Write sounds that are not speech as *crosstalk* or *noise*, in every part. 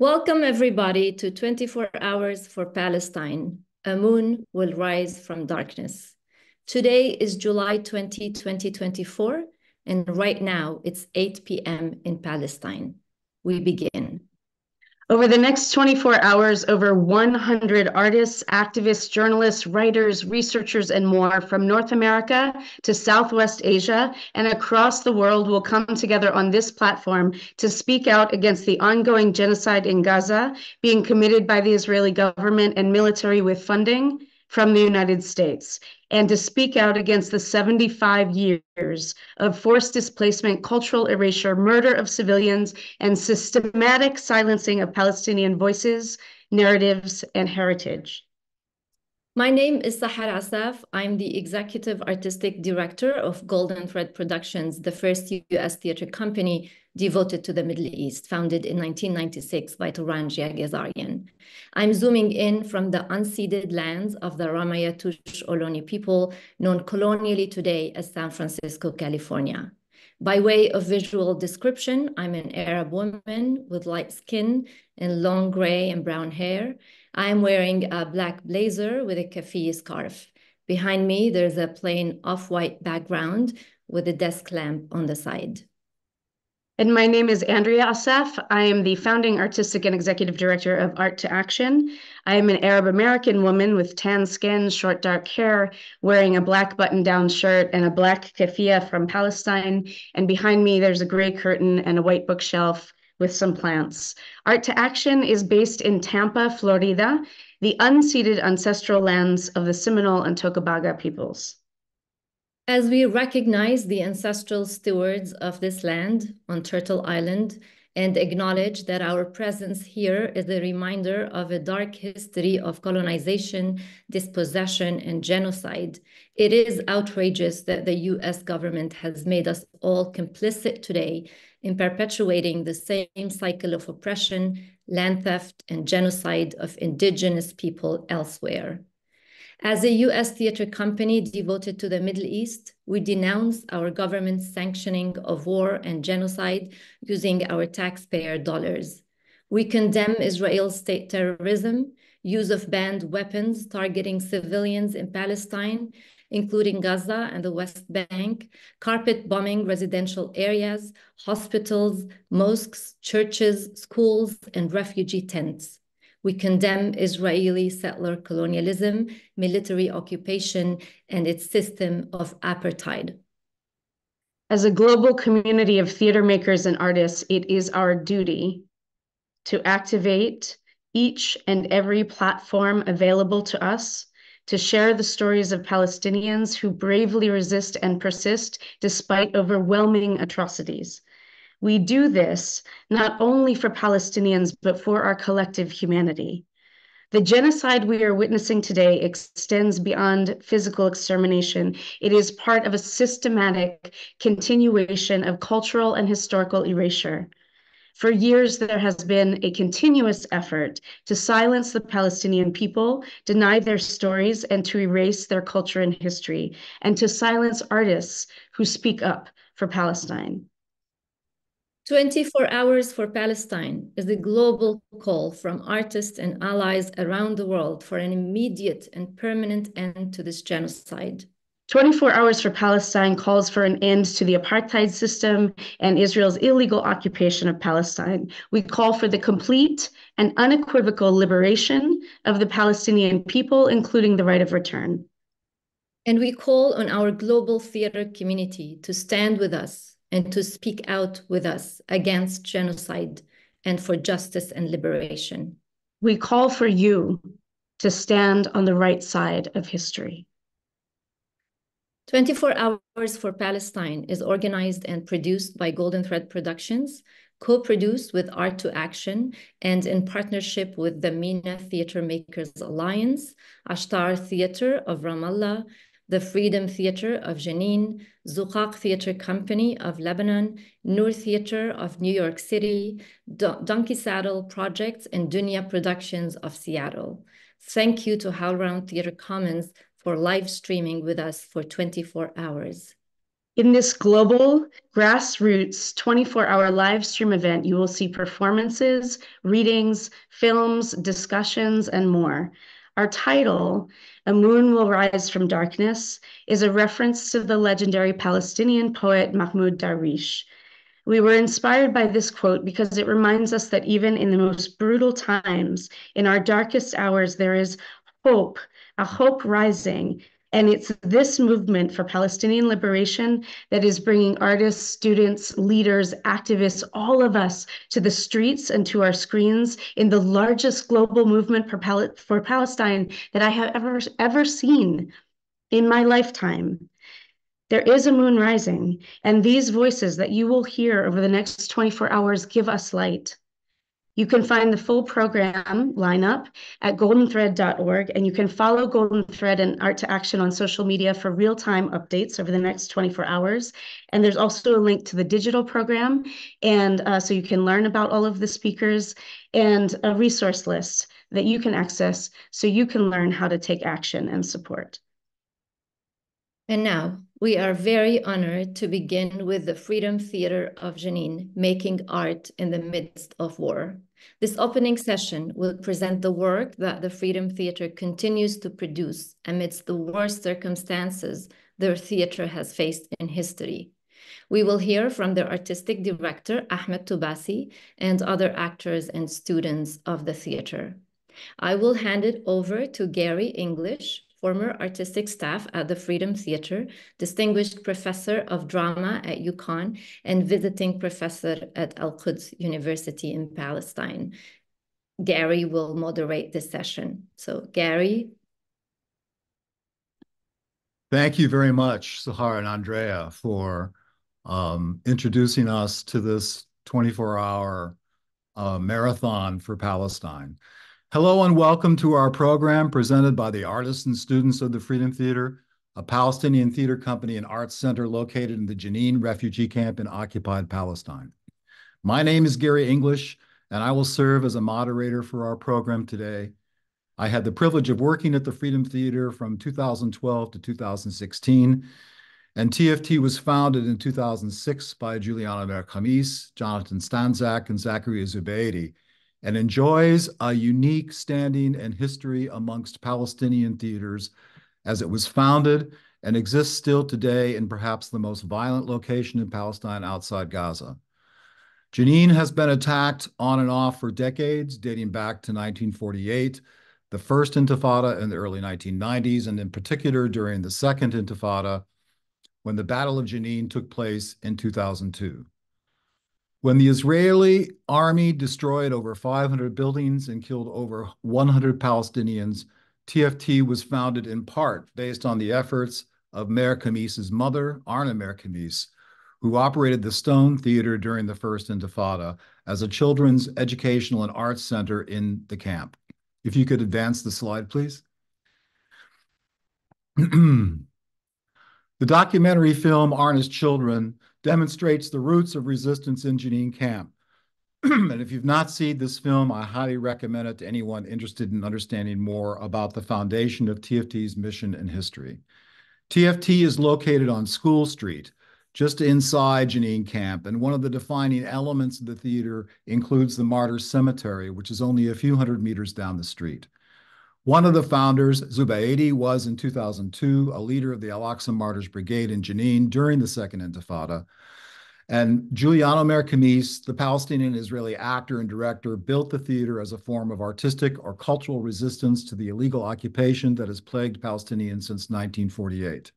Welcome, everybody, to 24 Hours for Palestine. A moon will rise from darkness. Today is July 20, 2024, and right now it's 8 p.m. in Palestine. We begin. Over the next 24 hours, over 100 artists, activists, journalists, writers, researchers, and more from North America to Southwest Asia and across the world will come together on this platform to speak out against the ongoing genocide in Gaza being committed by the Israeli government and military with funding from the United States and to speak out against the 75 years of forced displacement, cultural erasure, murder of civilians, and systematic silencing of Palestinian voices, narratives, and heritage. My name is Sahar Assaf. I'm the executive artistic director of Golden Thread Productions, the first US theater company devoted to the Middle East, founded in 1996 by Torange Yeghiazarian. I'm zooming in from the unceded lands of the Ramaytush Ohlone people, known colonially today as San Francisco, California. By way of visual description, I'm an Arab woman with light skin and long gray and brown hair. I'm wearing a black blazer with a keffiyeh scarf. Behind me, there's a plain off-white background with a desk lamp on the side. And my name is Andrea Assaf. I am the founding artistic and executive director of Art to Action. I am an Arab American woman with tan skin, short dark hair, wearing a black button down shirt and a black keffiyeh from Palestine. And behind me, there's a gray curtain and a white bookshelf with some plants. Art to Action is based in Tampa, Florida, the unceded ancestral lands of the Seminole and Tocobaga peoples. As we recognize the ancestral stewards of this land on Turtle Island and acknowledge that our presence here is a reminder of a dark history of colonization, dispossession, and genocide, it is outrageous that the US government has made us all complicit today in perpetuating the same cycle of oppression, land theft, and genocide of indigenous people elsewhere. As a US theater company devoted to the Middle East, we denounce our government's sanctioning of war and genocide using our taxpayer dollars. We condemn Israel's state terrorism, use of banned weapons targeting civilians in Palestine, including Gaza and the West Bank, carpet bombing residential areas, hospitals, mosques, churches, schools, and refugee tents. We condemn Israeli settler colonialism, military occupation, and its system of apartheid. As a global community of theater makers and artists, it is our duty to activate each and every platform available to us to share the stories of Palestinians who bravely resist and persist despite overwhelming atrocities. We do this not only for Palestinians, but for our collective humanity. The genocide we are witnessing today extends beyond physical extermination. It is part of a systematic continuation of cultural and historical erasure. For years, there has been a continuous effort to silence the Palestinian people, deny their stories, and to erase their culture and history, and to silence artists who speak up for Palestine. 24 Hours for Palestine is a global call from artists and allies around the world for an immediate and permanent end to this genocide. 24 Hours for Palestine calls for an end to the apartheid system and Israel's illegal occupation of Palestine. We call for the complete and unequivocal liberation of the Palestinian people, including the right of return. And we call on our global theater community to stand with us and to speak out with us against genocide and for justice and liberation. We call for you to stand on the right side of history. 24 Hours for Palestine is organized and produced by Golden Thread Productions, co-produced with Art to Action and in partnership with the MENA Theatre Makers Alliance, Ashtar Theatre of Ramallah, the Freedom Theatre of Jenin, Zuqaq Theatre Company of Lebanon, Noor Theatre of New York City, Donkey Saddle Projects, and Dunya Productions of Seattle. Thank you to HowlRound Theatre Commons for live streaming with us for 24 hours. In this global grassroots 24-hour live stream event, you will see performances, readings, films, discussions, and more. Our title, A Moon Will Rise from Darkness, is a reference to the legendary Palestinian poet Mahmoud Darwish. We were inspired by this quote because it reminds us that even in the most brutal times, in our darkest hours, there is hope, a hope rising and it's this movement for Palestinian liberation that is bringing artists, students, leaders, activists, all of us to the streets and to our screens in the largest global movement for, Pal for Palestine that I have ever, ever seen in my lifetime. There is a moon rising, and these voices that you will hear over the next 24 hours give us light. You can find the full program lineup at goldenthread.org, and you can follow Golden Thread and Art to Action on social media for real-time updates over the next 24 hours. And there's also a link to the digital program, and uh, so you can learn about all of the speakers and a resource list that you can access so you can learn how to take action and support. And now, we are very honored to begin with the Freedom Theater of Jenin, Making Art in the Midst of War. This opening session will present the work that the Freedom Theater continues to produce amidst the worst circumstances their theater has faced in history. We will hear from their artistic director, Ahmad Tobasi, and other actors and students of the theater. I will hand it over to Gary English, former artistic staff at the Freedom Theater, distinguished professor of drama at UConn, and visiting professor at Al Quds University in Palestine. Gary will moderate this session. So, Gary. Thank you very much, Sahar and Andrea, for um, introducing us to this 24 hour uh, marathon for Palestine. Hello and welcome to our program presented by the artists and students of the Freedom Theater, a Palestinian theater company and arts center located in the Jenin refugee camp in occupied Palestine. My name is Gary English, and I will serve as a moderator for our program today. I had the privilege of working at the Freedom Theater from 2012 to 2016, and TFT was founded in 2006 by Juliano Mer Khamis, Jonathan Stanczak, and Zakaria Zubeidi, and enjoys a unique standing and history amongst Palestinian theaters as it was founded and exists still today in perhaps the most violent location in Palestine outside Gaza. Jenin has been attacked on and off for decades, dating back to 1948, the first Intifada in the early 1990s, and in particular during the second Intifada, when the Battle of Jenin took place in 2002. When the Israeli army destroyed over 500 buildings and killed over 100 Palestinians, TFT was founded in part based on the efforts of Mer Khamis's mother, Arna Mer Khamis, who operated the Stone Theater during the First Intifada as a children's educational and arts center in the camp. If you could advance the slide, please. *clears throat* the documentary film Arna's Children demonstrates the roots of resistance in Jenin camp. *clears throat* and if you've not seen this film, I highly recommend it to anyone interested in understanding more about the foundation of TFT's mission and history. TFT is located on School Street, just inside Jenin camp, and one of the defining elements of the theater includes the Martyrs Cemetery, which is only a few hundred meters down the street. One of the founders, Zubeidi, was in 2002 a leader of the Al-Aqsa Martyrs Brigade in Jenin during the Second Intifada. And Giuliano Mer Khamis, the Palestinian Israeli actor and director, built the theater as a form of artistic or cultural resistance to the illegal occupation that has plagued Palestinians since 1948.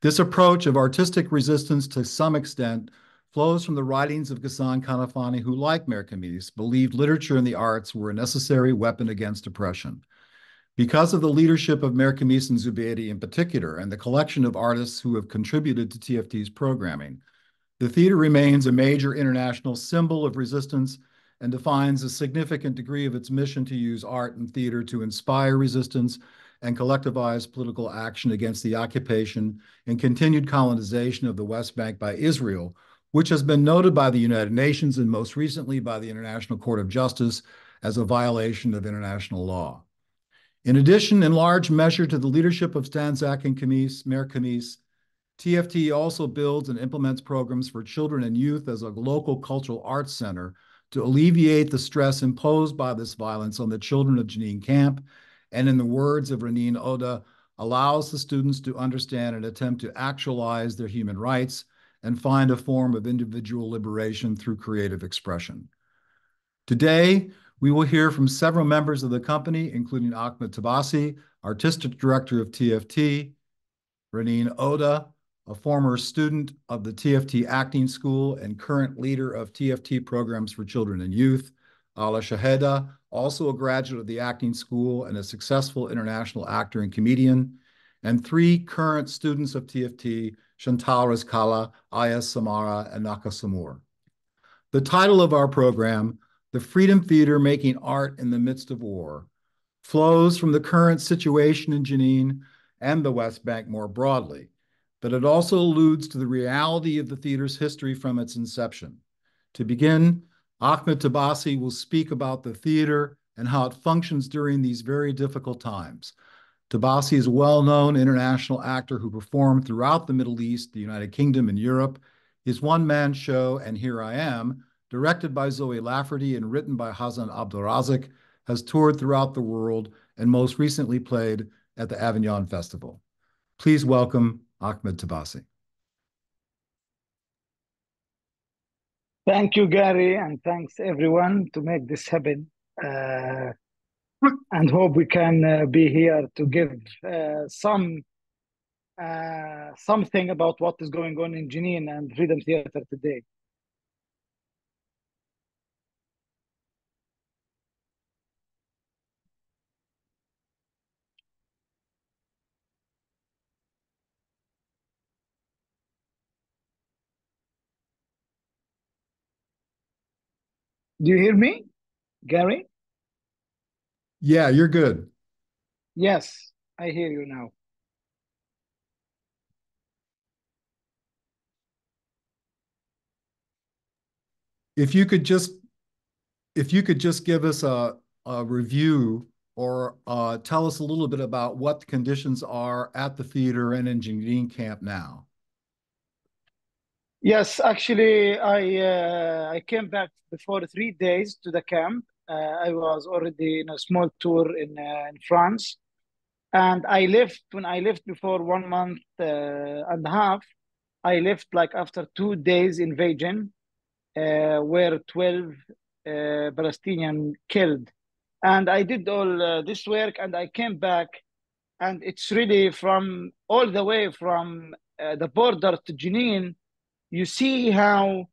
This approach of artistic resistance to some extent flows from the writings of Ghassan Kanafani, who, like Mer Khamis, believed literature and the arts were a necessary weapon against oppression. Because of the leadership of Mer Khamis and Zubeidi in particular, and the collection of artists who have contributed to TFT's programming, the theater remains a major international symbol of resistance and defines a significant degree of its mission to use art and theater to inspire resistance and collectivize political action against the occupation and continued colonization of the West Bank by Israel, which has been noted by the United Nations and most recently by the International Court of Justice as a violation of international law. In addition, in large measure to the leadership of Stanczak and Khamis, Mer Khamis, TFT also builds and implements programs for children and youth as a local cultural arts center to alleviate the stress imposed by this violence on the children of Jenin Camp, and in the words of Ranin Odeh, allows the students to understand and attempt to actualize their human rights and find a form of individual liberation through creative expression. Today, we will hear from several members of the company, including Ahmad Tobasi, Artistic Director of TFT, Ranin Odeh, a former student of the TFT Acting School and current leader of TFT programs for children and youth, Alaa Shehada, also a graduate of the acting school and a successful international actor and comedian, and three current students of TFT, Chantel Rizkalla, Aya Samara, and Naqaa Sammor. The title of our program, The Freedom Theater Making Art in the Midst of War, flows from the current situation in Jenin and the West Bank more broadly, but it also alludes to the reality of the theater's history from its inception. To begin, Ahmad Tobasi will speak about the theater and how it functions during these very difficult times. Tobasi is a well-known international actor who performed throughout the Middle East, the United Kingdom, and Europe. His one-man show, And Here I Am, directed by Zoe Lafferty and written by Hassan Abdulrazzak, has toured throughout the world and most recently played at the Avignon Festival. Please welcome Ahmad Tobasi. Thank you, Gary, and thanks everyone to make this happen. Uh, and hope we can uh, be here to give uh, some uh, something about what is going on in Jenin and Freedom Theater today. Do you hear me, Gary? Yeah, you're good. Yes, I hear you now. If you could just if you could just give us a, a review or uh, tell us a little bit about what the conditions are at the theater and in Jenin camp now. Yes, actually, I uh, I came back before three days to the camp. Uh, I was already in a small tour in uh, in France, and I left when I left before one month uh, and a half. I left like after two days invasion, uh, where twelve uh, Palestinian killed, and I did all this work, and I came back, and it's really from all the way from the border to Jenin you see how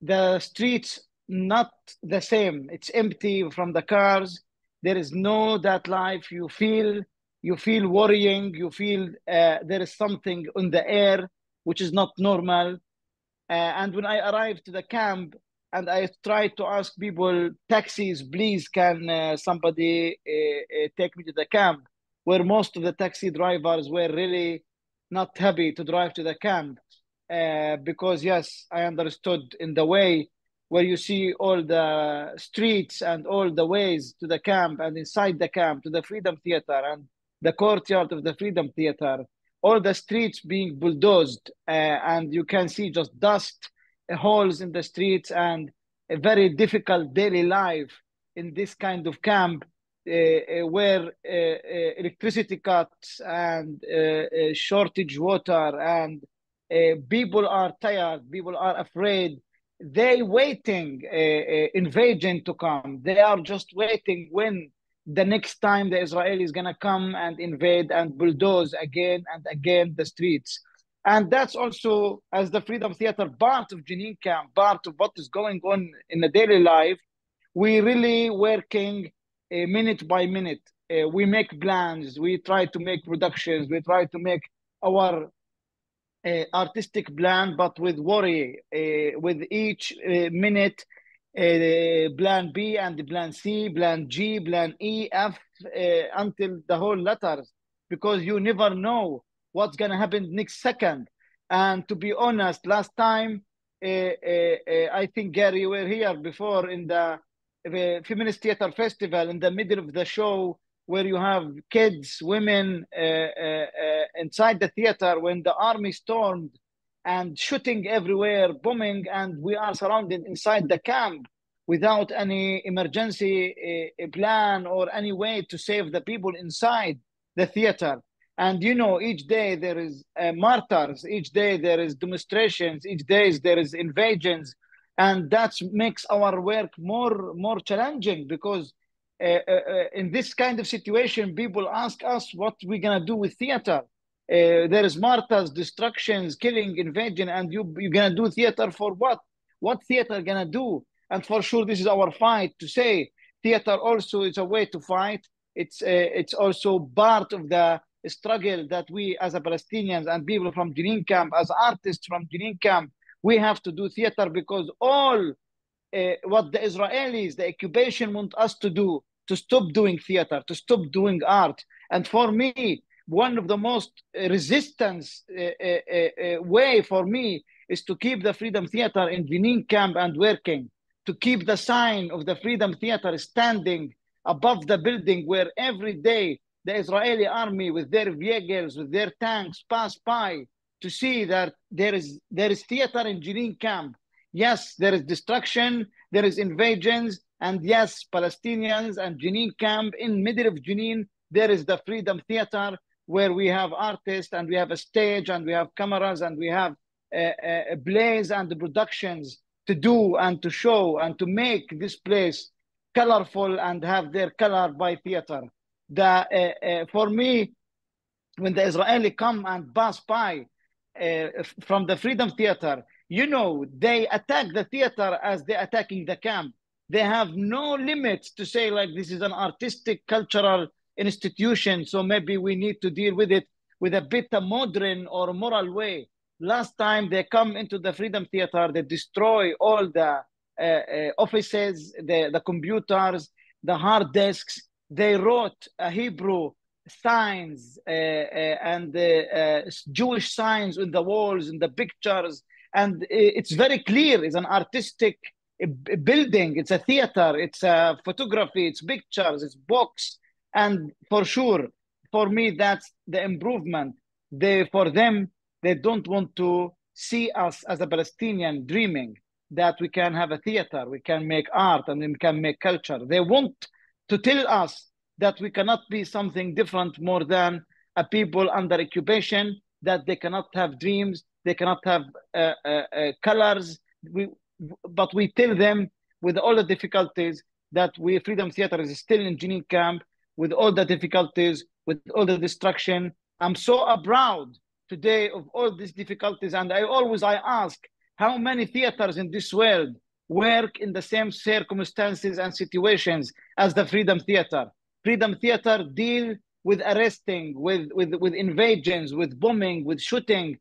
the streets not the same. It's empty from the cars. There is no that life. You feel you feel worrying. You feel uh, there is something in the air which is not normal. Uh, and when i arrived to the camp and i tried to ask people taxis please can uh, somebody uh, uh, take me to the camp? Where most of the taxi drivers were really not happy to drive to the camp uh, because yes, I understood in the way where you see all the streets and all the ways to the camp and inside the camp to the Freedom Theater and the courtyard of the Freedom Theater, all the streets being bulldozed, uh, and you can see just dust, uh, holes in the streets, and a very difficult daily life in this kind of camp. Uh, uh where uh, electricity cuts and shortage water and uh, people are tired, people are afraid. They waiting uh, uh, invasion to come. They are just waiting when the next time the Israeli is gonna come and invade and bulldoze again and again the streets. And that's also, as the Freedom Theater, part of Jenin Camp, part of what is going on in the daily life. We really working uh, minute by minute. Uh, we make plans, we try to make productions, we try to make our artistic plan, but with worry, uh, with each uh, minute, plan B and plan C, plan G, plan E, F, until the whole letters, because you never know what's gonna happen next second. And to be honest, last time, I think Gary, you were here before in the Feminist Theater Festival in the middle of the show, where you have kids, women uh, uh, uh, inside the theater when the army stormed and shooting everywhere, bombing, and we are surrounded inside the camp without any emergency uh, plan or any way to save the people inside the theater. And you know, each day there is uh, martyrs, each day there is demonstrations, each day there is invasions, and that makes our work more more challenging because uh, uh, uh, in this kind of situation, people ask us what we're gonna do with theater. Uh, there is martyrs, destructions, killing, invasion, and you you're gonna do theater for what? What theater gonna do? And for sure, this is our fight to say theater also is a way to fight. It's uh, it's also part of the struggle that we as a Palestinians and people from Jenin camp, as artists from Jenin camp, we have to do theater because all uh, what the Israelis, the occupation want us to do, to stop doing theater, to stop doing art. And for me, one of the most resistance uh, uh, way for me is to keep the Freedom Theater in Jenin camp and working, to keep the sign of the Freedom Theater standing above the building where every day the Israeli army with their vehicles, with their tanks pass by to see that there is there is theater in Jenin camp Yes, there is destruction, there is invasions, and yes, Palestinians and Jenin camp in middle of Jenin, there is the Freedom Theater where we have artists and we have a stage and we have cameras and we have a, a, a blaze and the productions to do and to show and to make this place colorful and have their color by theater. The, uh, uh, for me, when the Israeli come and pass by uh, from the Freedom Theater, you know, they attack the theater as they're attacking the camp. They have no limits to say, like, this is an artistic, cultural institution, so maybe we need to deal with it with a bit of modern or moral way. Last time they come into the Freedom Theater, they destroy all the uh, uh, offices, the, the computers, the hard disks. They wrote a Hebrew signs uh, uh and uh, uh, Jewish signs on the walls and the pictures and it's very clear it's an artistic building it's a theater it's a photography it's pictures it's books. And for sure for me that's the improvement. They for them they don't want to see us as a palestinian dreaming that we can have a theater we can make art and we can make culture. They want to tell us that we cannot be something different more than a people under occupation that they cannot have dreams they cannot have uh, uh, uh, colors. We, but we tell them with all the difficulties that we Freedom Theater is still in Jenin camp with all the difficulties, with all the destruction. I'm so proud today of all these difficulties, and I always I ask how many theaters in this world work in the same circumstances and situations as the Freedom Theater. Freedom Theater deal with arresting, with with with invasions, with bombing, with shooting,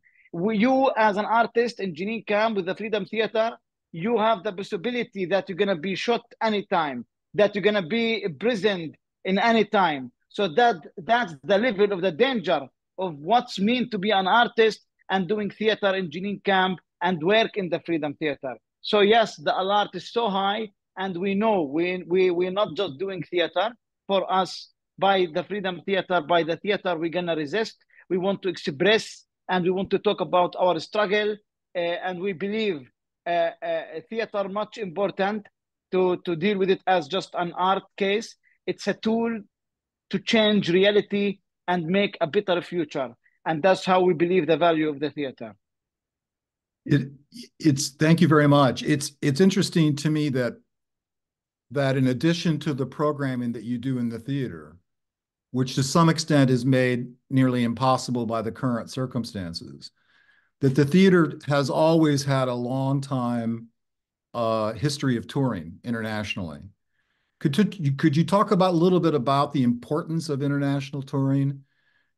you as an artist in Jenin camp with the Freedom Theater, you have the possibility that you're gonna be shot anytime, that you're gonna be imprisoned in any time. So that that's the level of the danger of what's mean to be an artist and doing theater in Jenin camp and work in the Freedom Theater. So yes, the alert is so high, and we know we we we're not just doing theater. For us, by the Freedom Theater, by the theater, we're gonna resist. We want to express and we want to talk about our struggle. Uh, and we believe uh, uh, theater much important to, to deal with it as just an art case. It's a tool to change reality and make a better future. And that's how we believe the value of the theater. It, it's thank you very much. It's it's interesting to me that that in addition to the programming that you do in the theater, which to some extent is made nearly impossible by the current circumstances. That the theater has always had a long time uh, history of touring internationally. Could, you could you talk about a little bit about the importance of international touring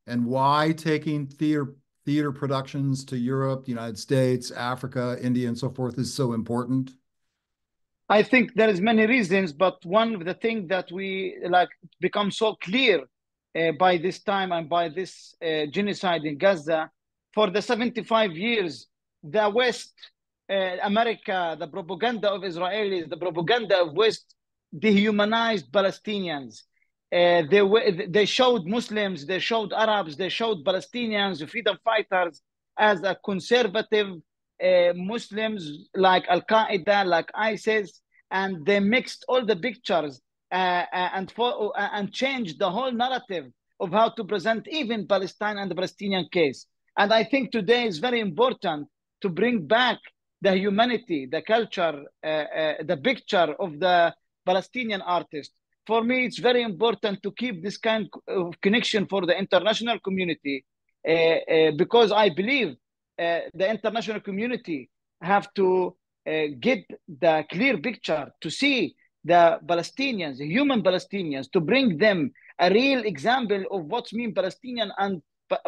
and why taking theater theater productions to Europe, the United States, Africa, India, and so forth is so important? I think there is many reasons, but one of the things that we like become so clear uh, by this time and by this uh, genocide in Gaza, for the 75 years, the West, uh, America, the propaganda of Israelis, the propaganda of West dehumanized Palestinians. Uh, they, they showed Muslims, they showed Arabs, they showed Palestinians, freedom fighters as a conservative Muslims like Al Qaeda, like ISIS, and they mixed all the pictures uh, uh and for, uh, and changed the whole narrative of how to present even Palestine and the Palestinian case. And I think today is very important to bring back the humanity, the culture, uh, the picture of the Palestinian artist for me, it's very important to keep this kind of connection for the international community uh, uh, because I believe uh, the international community have to uh, get the clear picture to see the Palestinians, the human Palestinians, to bring them a real example of what's mean Palestinian and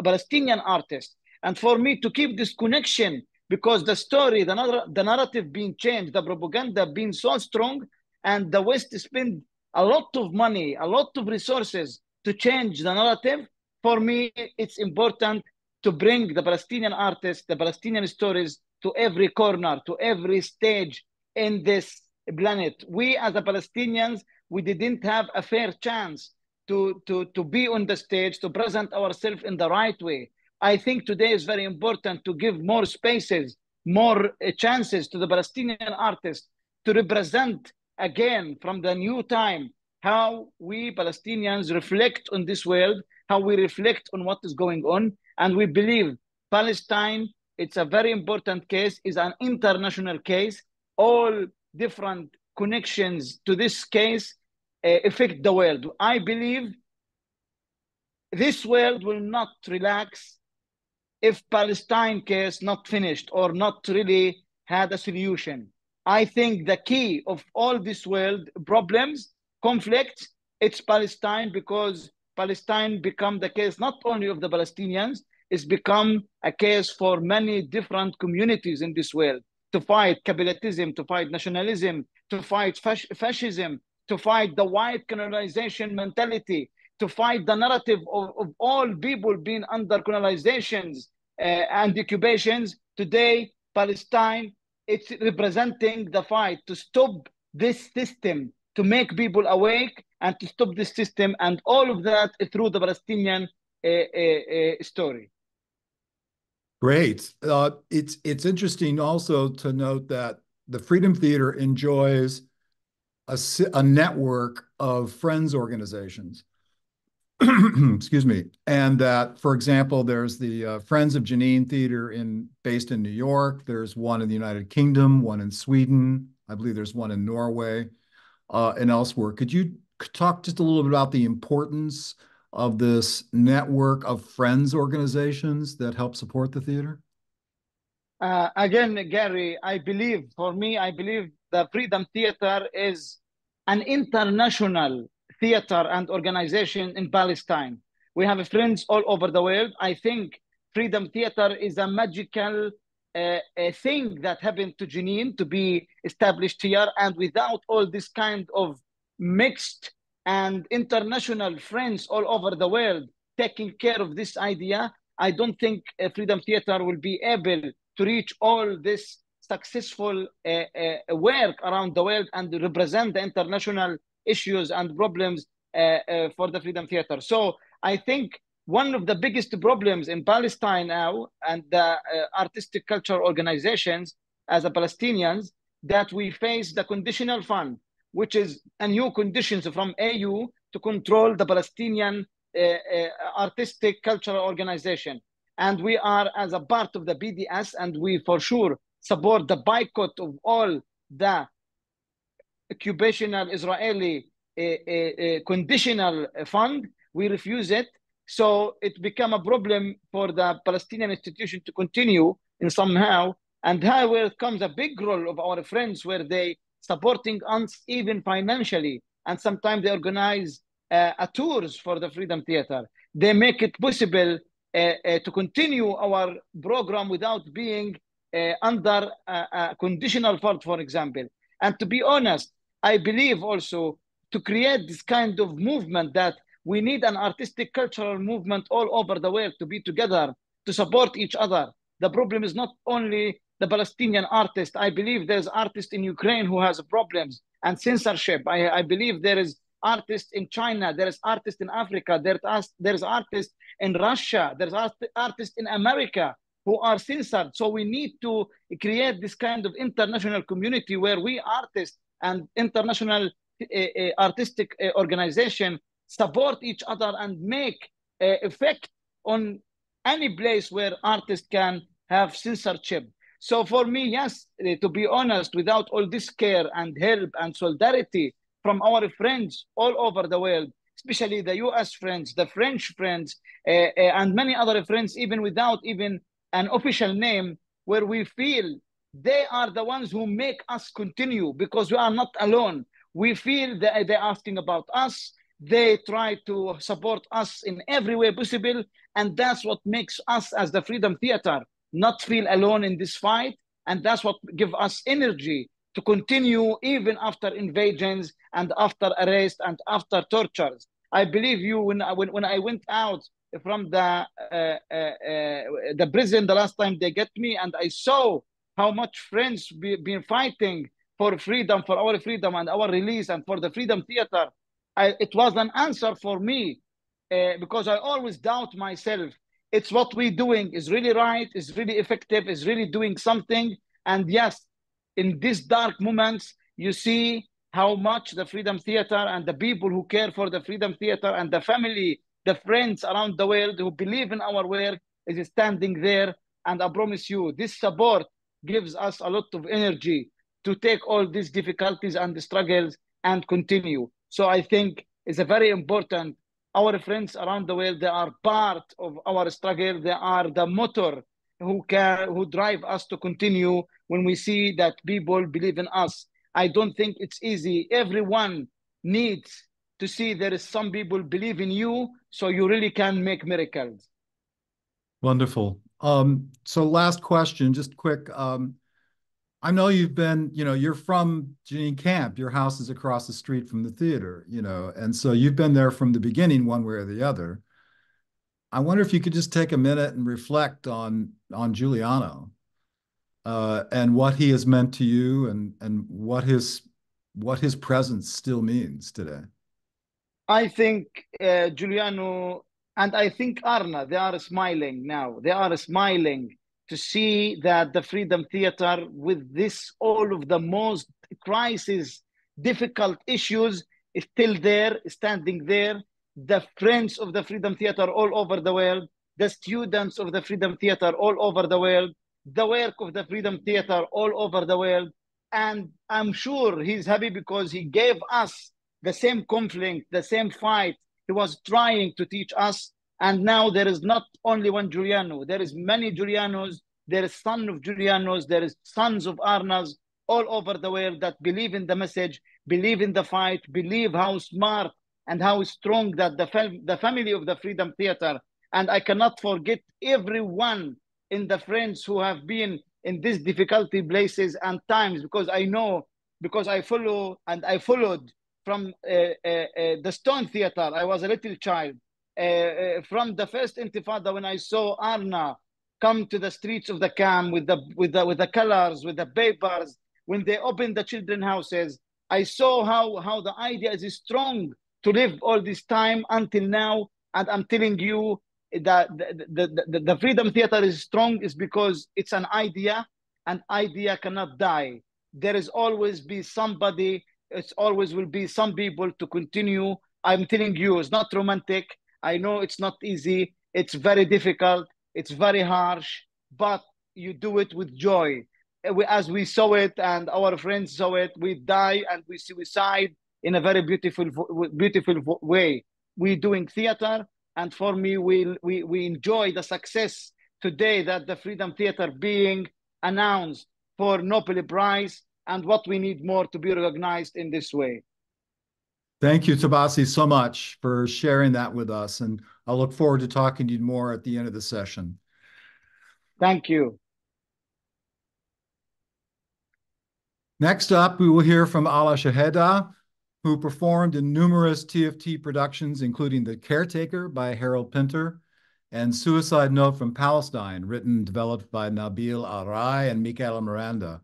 Palestinian artists. And for me to keep this connection, because the story, the, the narrative being changed, the propaganda being so strong, and the West spend a lot of money, a lot of resources to change the narrative, for me, it's important to bring the Palestinian artists, the Palestinian stories to every corner, to every stage in this planet. We as the Palestinians, we didn't have a fair chance to, to, to be on the stage, to present ourselves in the right way. I think today is very important to give more spaces, more uh, chances to the Palestinian artists to represent again from the new time how we Palestinians reflect on this world, how we reflect on what is going on, and we believe Palestine. It's a very important case. is an international case. All different connections to this case uh, affect the world. I believe this world will not relax if Palestine case not finished or not really had a solution. I think the key of all this world problems, conflicts, it's Palestine because Palestine become the case not only of the Palestinians, it's become a case for many different communities in this world to fight capitalism, to fight nationalism, to fight fas fascism, to fight the white colonization mentality, to fight the narrative of, of all people being under colonizations uh, and occupations. Today, Palestine it's representing the fight to stop this system, to make people awake and to stop this system, and all of that through the Palestinian uh, uh, uh, story. Great. Uh, it's it's interesting also to note that the Freedom Theater enjoys a, a network of friends organizations *clears throat* excuse me, and that, for example, there's the uh, Friends of Jenin Theater in based in New York. There's one in the United Kingdom, one in Sweden. I believe there's one in Norway uh, and elsewhere. Could you talk just a little bit about the importance of this network of friends organizations that help support the theater? Uh, again, Gary, I believe, for me, I believe the Freedom Theater is an international theater and organization in Palestine. We have friends all over the world. I think Freedom Theater is a magical uh, a thing that happened to Jenin to be established here. And without all this kind of mixed and international friends all over the world taking care of this idea, I don't think Freedom Theater will be able to reach all this successful uh, uh, work around the world and represent the international issues and problems uh, uh, for the Freedom Theater. So I think one of the biggest problems in Palestine now and the uh, artistic culture organizations as a Palestinians that we face the conditional fund, which is a new conditions from EU to control the Palestinian uh, uh, artistic cultural organization. And we are as a part of the BDS, and we for sure support the boycott of all the occupational Israeli conditional fund. We refuse it. So it become a problem for the Palestinian institution to continue in somehow. And how where comes a big role of our friends where they supporting us even financially. And sometimes they organize uh, a tours for the Freedom Theater. They make it possible uh, uh, to continue our program without being uh, under a, a conditional fund, for example. And to be honest, I believe also to create this kind of movement that we need an artistic cultural movement all over the world to be together to support each other. The problem is not only the Palestinian artist. I believe there's artists in Ukraine who has problems and censorship. I, I believe there is artists in China, there is artists in Africa, there is there's artists in Russia, there's art, artists in America who are censored. So we need to create this kind of international community where we artists and international uh, uh, artistic uh, organization support each other and make effect on any place where artists can have censorship. So for me, yes, to be honest, without all this care and help and solidarity from our friends all over the world, especially the US friends, the French friends, uh, uh, and many other friends, even without even an official name, where we feel they are the ones who make us continue because we are not alone. We feel that they're asking about us. They try to support us in every way possible. And that's what makes us as the Freedom Theater not feel alone in this fight. And that's what give us energy to continue even after invasions and after arrest and after tortures. I believe you when I, when, when I went out from the uh, uh, uh, the prison the last time they get me and I saw how much friends be, been fighting for freedom, for our freedom and our release and for the Freedom Theater. I, it was an answer for me uh, because I always doubt myself. It's what we're doing is really right, is really effective, is really doing something. And yes, in these dark moments, you see how much the Freedom Theater and the people who care for the Freedom Theater and the family, the friends around the world who believe in our work is standing there. And I promise you, this support gives us a lot of energy to take all these difficulties and the struggles and continue. So I think it's a very important. Our friends around the world, they are part of our struggle. They are the motor who can who drive us to continue when we see that people believe in us. I don't think it's easy. Everyone needs to see there is some people believe in you, so you really can make miracles. Wonderful. Um, so last question, just quick. Um, I know you've been, you know, you're from Jenin Camp. Your house is across the street from the theater, you know, and so you've been there from the beginning, one way or the other. I wonder if you could just take a minute and reflect on on Giuliano uh, and what he has meant to you, and and what his what his presence still means today. I think uh, Giuliano and I think Arna, they are smiling now. They are smiling to see that the Freedom Theater, with this all of the most crisis, difficult issues, is still there, standing there. The friends of the Freedom Theater all over the world, the students of the Freedom Theater all over the world, the work of the Freedom Theater all over the world. And I'm sure he's happy because he gave us the same conflict, the same fight, he was trying to teach us. And now there is not only one Giuliano, there is many Giulianos, there is son of Giulianos, there is sons of Arnas all over the world that believe in the message, believe in the fight, believe how smart and how strong that the, fam- the family of the Freedom Theater. And I cannot forget everyone in the friends who have been in these difficulty places and times because I know, because I follow and I followed from uh, uh, uh, the Stone Theater. I was a little child. Uh, uh, from the first Intifada, when I saw Arna come to the streets of the camp with the with the with the colors, with the papers, when they opened the children houses, I saw how how the idea is strong to live all this time until now. And I'm telling you that the, the, the, the Freedom Theater is strong is because it's an idea, an idea cannot die. There is always be somebody it's always will be some people to continue. I'm telling you, it's not romantic. I know it's not easy. It's very difficult. It's very harsh, but you do it with joy. Eh, as we saw it and our friends saw it, we die and we suicide in a very beautiful, beautiful way. We're doing theater, and for me, we, we, we enjoy the success today that the Freedom Theater being announced for Nobel Prize and what we need more to be recognized in this way. Thank you, Tobasi, so much for sharing that with us. And I look forward to talking to you more at the end of the session. Thank you. Next up, we will hear from Alaa Shehada, who performed in numerous TFT productions, including The Caretaker by Harold Pinter and Suicide Note from Palestine, written and developed by Nabil Al-Raee and Micaela Miranda.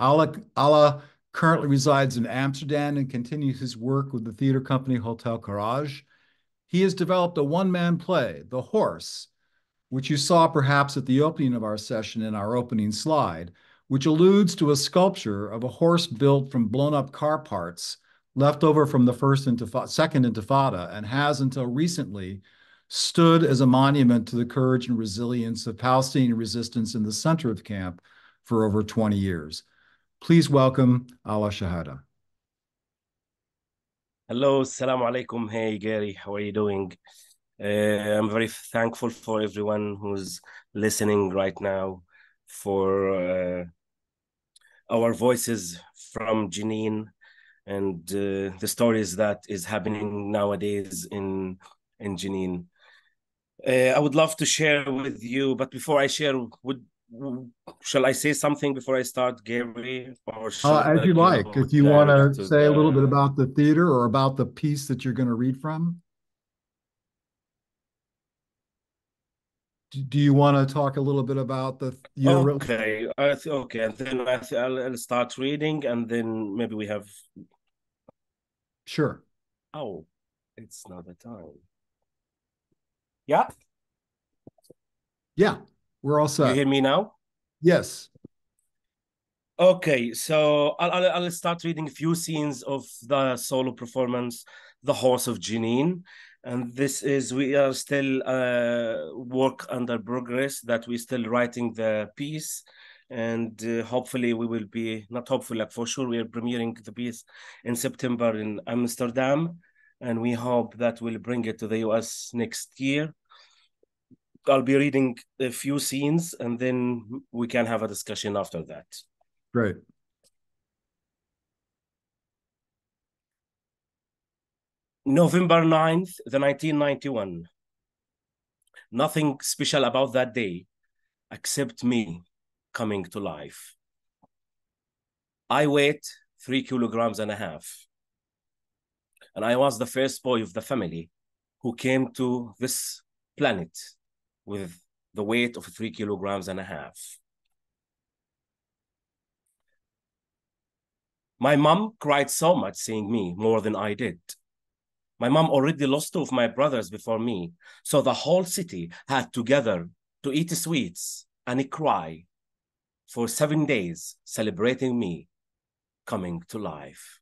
Alaa, Alaa currently resides in Amsterdam and continues his work with the theater company Hotel Courage. He has developed a one-man play, The Horse, which you saw perhaps at the opening of our session in our opening slide, which alludes to a sculpture of a horse built from blown-up car parts left over from the first intifada, second intifada and has until recently stood as a monument to the courage and resilience of Palestinian resistance in the center of camp for over 20 years. Please welcome Alaa Shehada. Hello, assalamu alaikum. Hey, Gary, how are you doing? Uh, I'm very thankful for everyone who's listening right now for uh, our voices from Jenin and uh, the stories that is happening nowadays in in Jenin. Uh, I would love to share with you, but before I share, would shall I say something before I start, Gary? Or uh, as you like. If you want to say the... a little bit about the theater or about the piece that you're going to read from. do you want to talk a little bit about the your okay okay and then I th- I'll, I'll, start reading and then maybe we have sure oh it's not the time yeah yeah we're all set. You hear me now? Yes. Okay so I'll, I'll, start reading a few scenes of the solo performance the horse of Jenin and this is we are still uh, work under progress that we're still writing the piece. And uh, hopefully we will be not hopefully like for sure we are premiering the piece in september in amsterdam. And we hope that we'll bring it to the us next year i'll be reading a few scenes and then we can have a discussion after that great November 9th, the 1991. Nothing special about that day except me coming to life. I weighed three kilograms and a half. And I was the first boy of the family who came to this planet with the weight of three kilograms and a half. My mom cried so much seeing me more than I did. My mom already lost two of my brothers before me. So the whole city had to gather to eat sweets and cry for seven days, celebrating me coming to life.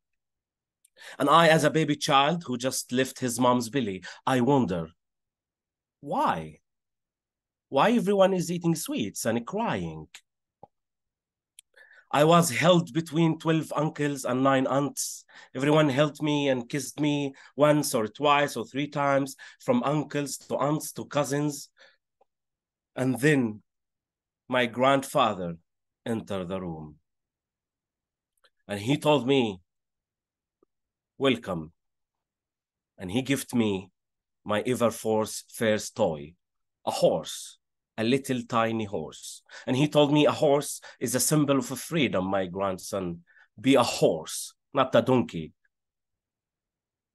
And I, as a baby child who just left his mom's belly, I wonder, why? Why everyone is eating sweets and crying? I was held between 12 uncles and nine aunts. Everyone held me and kissed me once or twice or three times, from uncles to aunts to cousins. And then my grandfather entered the room. And he told me, Welcome. And he gifted me my Everforce first toy, a horse a little tiny horse. And he told me a horse is a symbol of freedom, my grandson. Be a horse, not a donkey.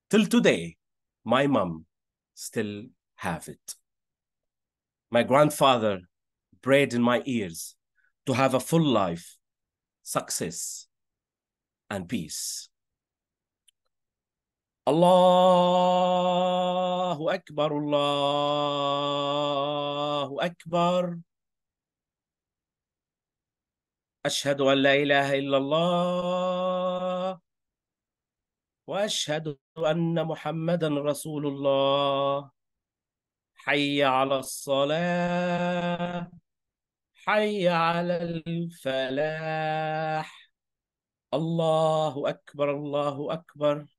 Till today, my mom still have it. My grandfather prayed in my ears to have a full life, success, and peace. الله أكبر الله أكبر. أشهد أن لا إله إلا الله وأشهد أن محمدا رسول الله. حي على الصلاة حي على الفلاح. الله أكبر الله أكبر.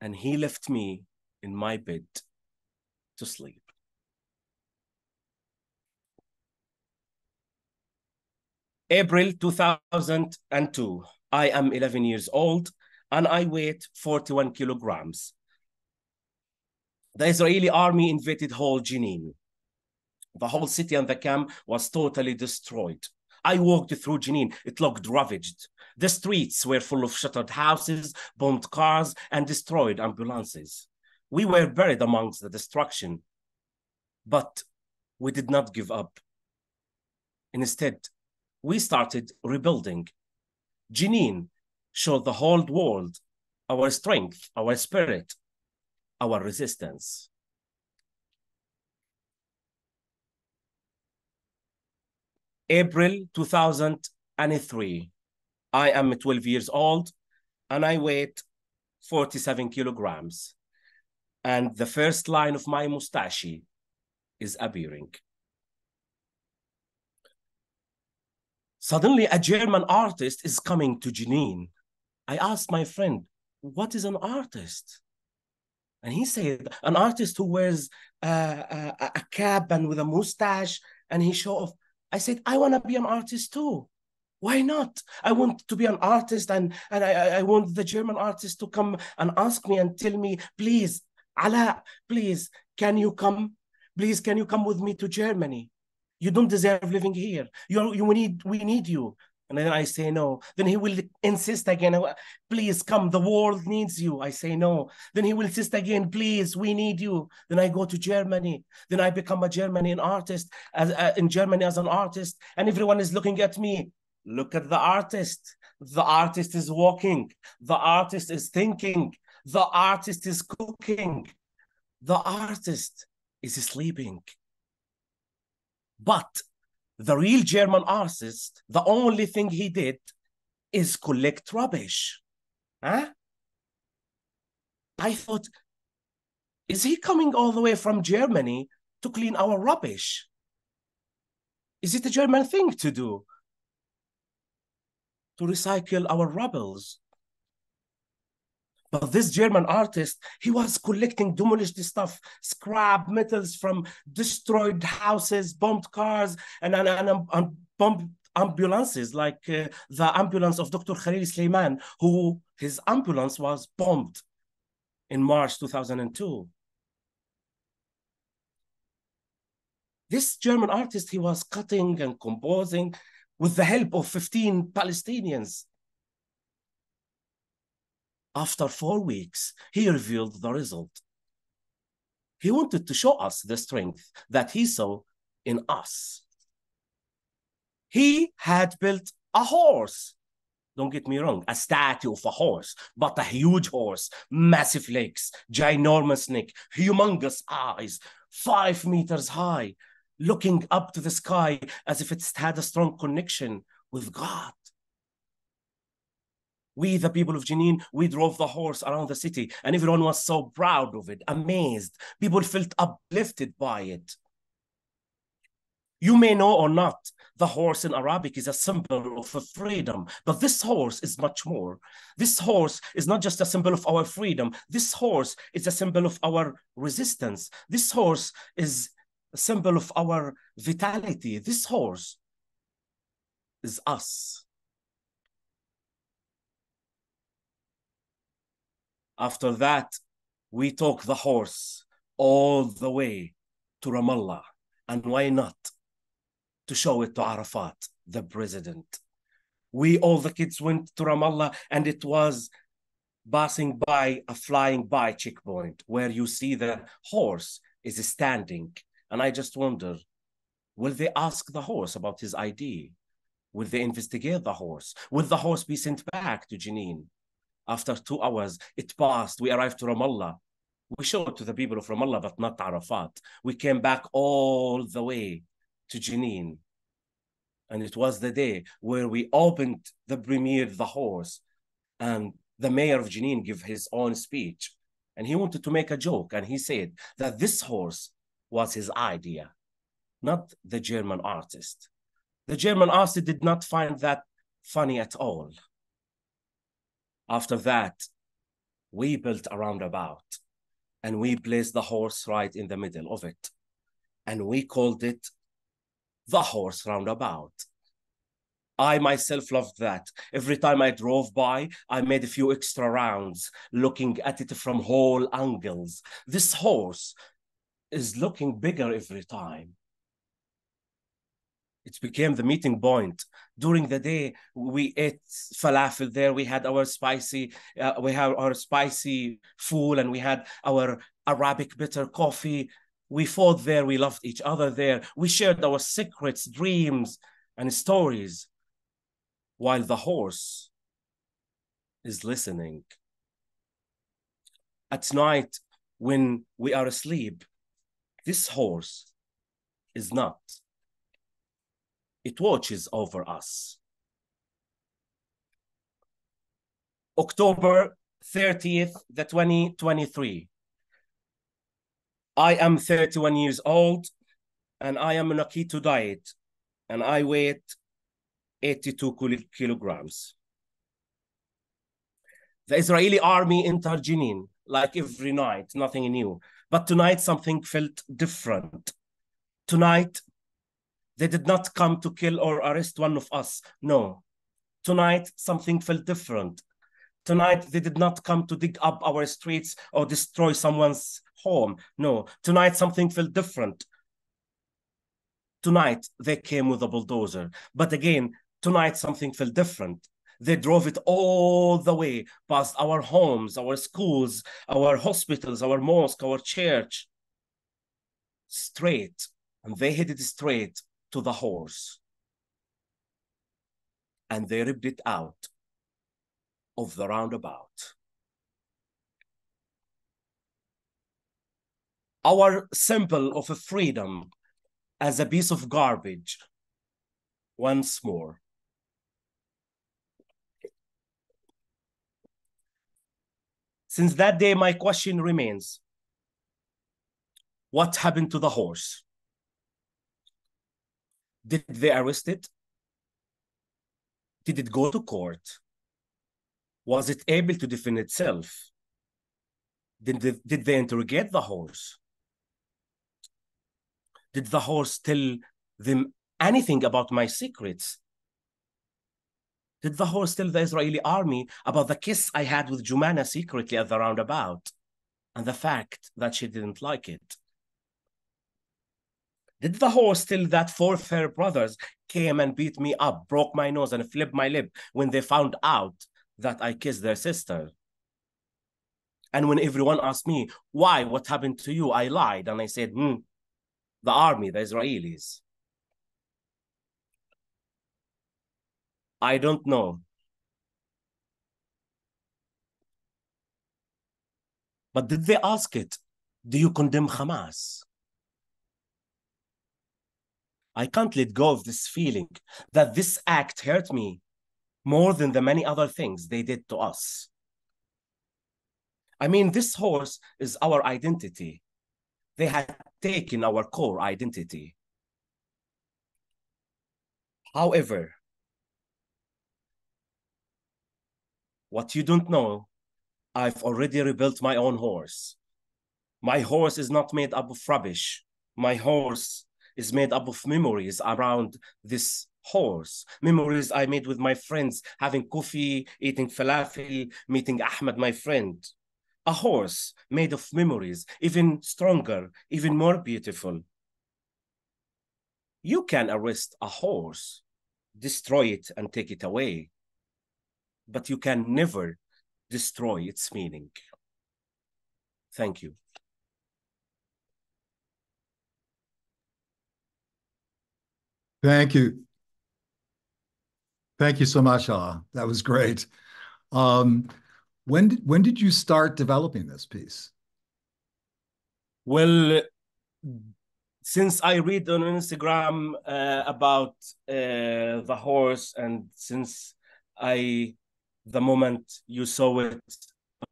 And he left me in my bed to sleep. April 2002. I am 11 years old and I weigh 41 kilograms. The Israeli army invaded whole Jenin. The whole city and the camp was totally destroyed. I walked through Jenin. It looked ravaged. The streets were full of shattered houses, bombed cars, and destroyed ambulances. We were buried amongst the destruction, but we did not give up. Instead, we started rebuilding. Jenin showed the whole world our strength, our spirit, our resistance. April 2003. I am 12 years old and I weigh 47 kilograms. And the first line of my mustache is appearing. Suddenly, a German artist is coming to Jenin. I asked my friend, What is an artist? And he said, An artist who wears a, a, a cap and with a mustache and he show off. I said, I want to be an artist too. Why not? I want to be an artist and, and I, I want the German artist to come and ask me and tell me, please, Alaa, please, can you come? Please, can you come with me to Germany? You don't deserve living here. You, you need we need you. And then I say no. Then he will insist again, please come, the world needs you. I say no. Then he will insist again, please, we need you. Then I go to Germany. Then I become a Germany artist, as, uh, in Germany as an artist, and everyone is looking at me. Look at the artist. The artist is walking. The artist is thinking. The artist is cooking. The artist is sleeping. But the real German artist, the only thing he did is collect rubbish. Huh? I thought, is he coming all the way from Germany to clean our rubbish? Is it a German thing to do? To recycle our rubbles? But this German artist, he was collecting demolished stuff, scrap metals from destroyed houses, bombed cars, and, and, and, and bombed ambulances, like uh, the ambulance of Dr. Khalil Sleiman, who his ambulance was bombed in March 2002. This German artist, he was cutting and composing with the help of 15 Palestinians after four weeks, he revealed the result. He wanted to show us the strength that he saw in us. He had built a horse. Don't get me wrong, a statue of a horse, but a huge horse, massive legs, ginormous neck, humongous eyes, five meters high, looking up to the sky as if it had a strong connection with God. We, the people of Jenin, we drove the horse around the city, and everyone was so proud of it, amazed. People felt uplifted by it. You may know or not, the horse in Arabic is a symbol of freedom, but this horse is much more. This horse is not just a symbol of our freedom. This horse is a symbol of our resistance. This horse is a symbol of our vitality. This horse is us. After that, we took the horse all the way to Ramallah. And why not? To show it to Arafat, the president. We, all the kids, went to Ramallah, and it was passing by a flying by checkpoint where you see the horse is standing. And I just wonder will they ask the horse about his ID? Will they investigate the horse? Will the horse be sent back to Jenin? After two hours, it passed. We arrived to Ramallah. We showed to the people of Ramallah, but not Arafat. We came back all the way to Jenin. And it was the day where we opened the premiere, the horse, and the mayor of Jenin gave his own speech. And he wanted to make a joke. And he said that this horse was his idea, not the German artist. The German artist did not find that funny at all. After that, we built a roundabout and we placed the horse right in the middle of it. And we called it the horse roundabout. I myself loved that. Every time I drove by, I made a few extra rounds looking at it from whole angles. This horse is looking bigger every time it became the meeting point during the day we ate falafel there we had our spicy uh, we had our spicy food and we had our arabic bitter coffee we fought there we loved each other there we shared our secrets dreams and stories while the horse is listening. At night, when we are asleep, this horse is not. It watches over us. October 30th, the 2023. I am 31 years old and I am on a keto diet and I weigh 82 kilograms. The Israeli army entered Jenin like every night, nothing new. But tonight something felt different. Tonight, they did not come to kill or arrest one of us. No. Tonight, something felt different. Tonight, they did not come to dig up our streets or destroy someone's home. No. Tonight, something felt different. Tonight, they came with a bulldozer. But again, tonight, something felt different. They drove it all the way past our homes, our schools, our hospitals, our mosque, our church, straight. And they headed straight to the horse. And they ripped it out of the roundabout. Our symbol of freedom as a piece of garbage once more. Since that day, my question remains what happened to the horse? Did they arrest it? Did it go to court? Was it able to defend itself? Did they, did they interrogate the horse? Did the horse tell them anything about my secrets? Did the horse tell the Israeli army about the kiss I had with Jumana secretly at the roundabout and the fact that she didn't like it? Did the horse tell that four fair brothers came and beat me up, broke my nose, and flipped my lip when they found out that I kissed their sister? And when everyone asked me, why, what happened to you? I lied and I said, hmm, the army, the Israelis. I don't know. But did they ask it? Do you condemn Hamas? I can't let go of this feeling that this act hurt me more than the many other things they did to us. I mean, this horse is our identity. They had taken our core identity. However, What you don't know, I've already rebuilt my own horse. My horse is not made up of rubbish. My horse is made up of memories around this horse. Memories I made with my friends, having coffee, eating falafel, meeting Ahmed, my friend. A horse made of memories, even stronger, even more beautiful. You can arrest a horse, destroy it, and take it away but you can never destroy its meaning. Thank you. Thank you. Thank you so much, Ah. That was great. Um, when did when did you start developing this piece? Well, since I read on Instagram uh, about uh, the horse, and since I the moment you saw it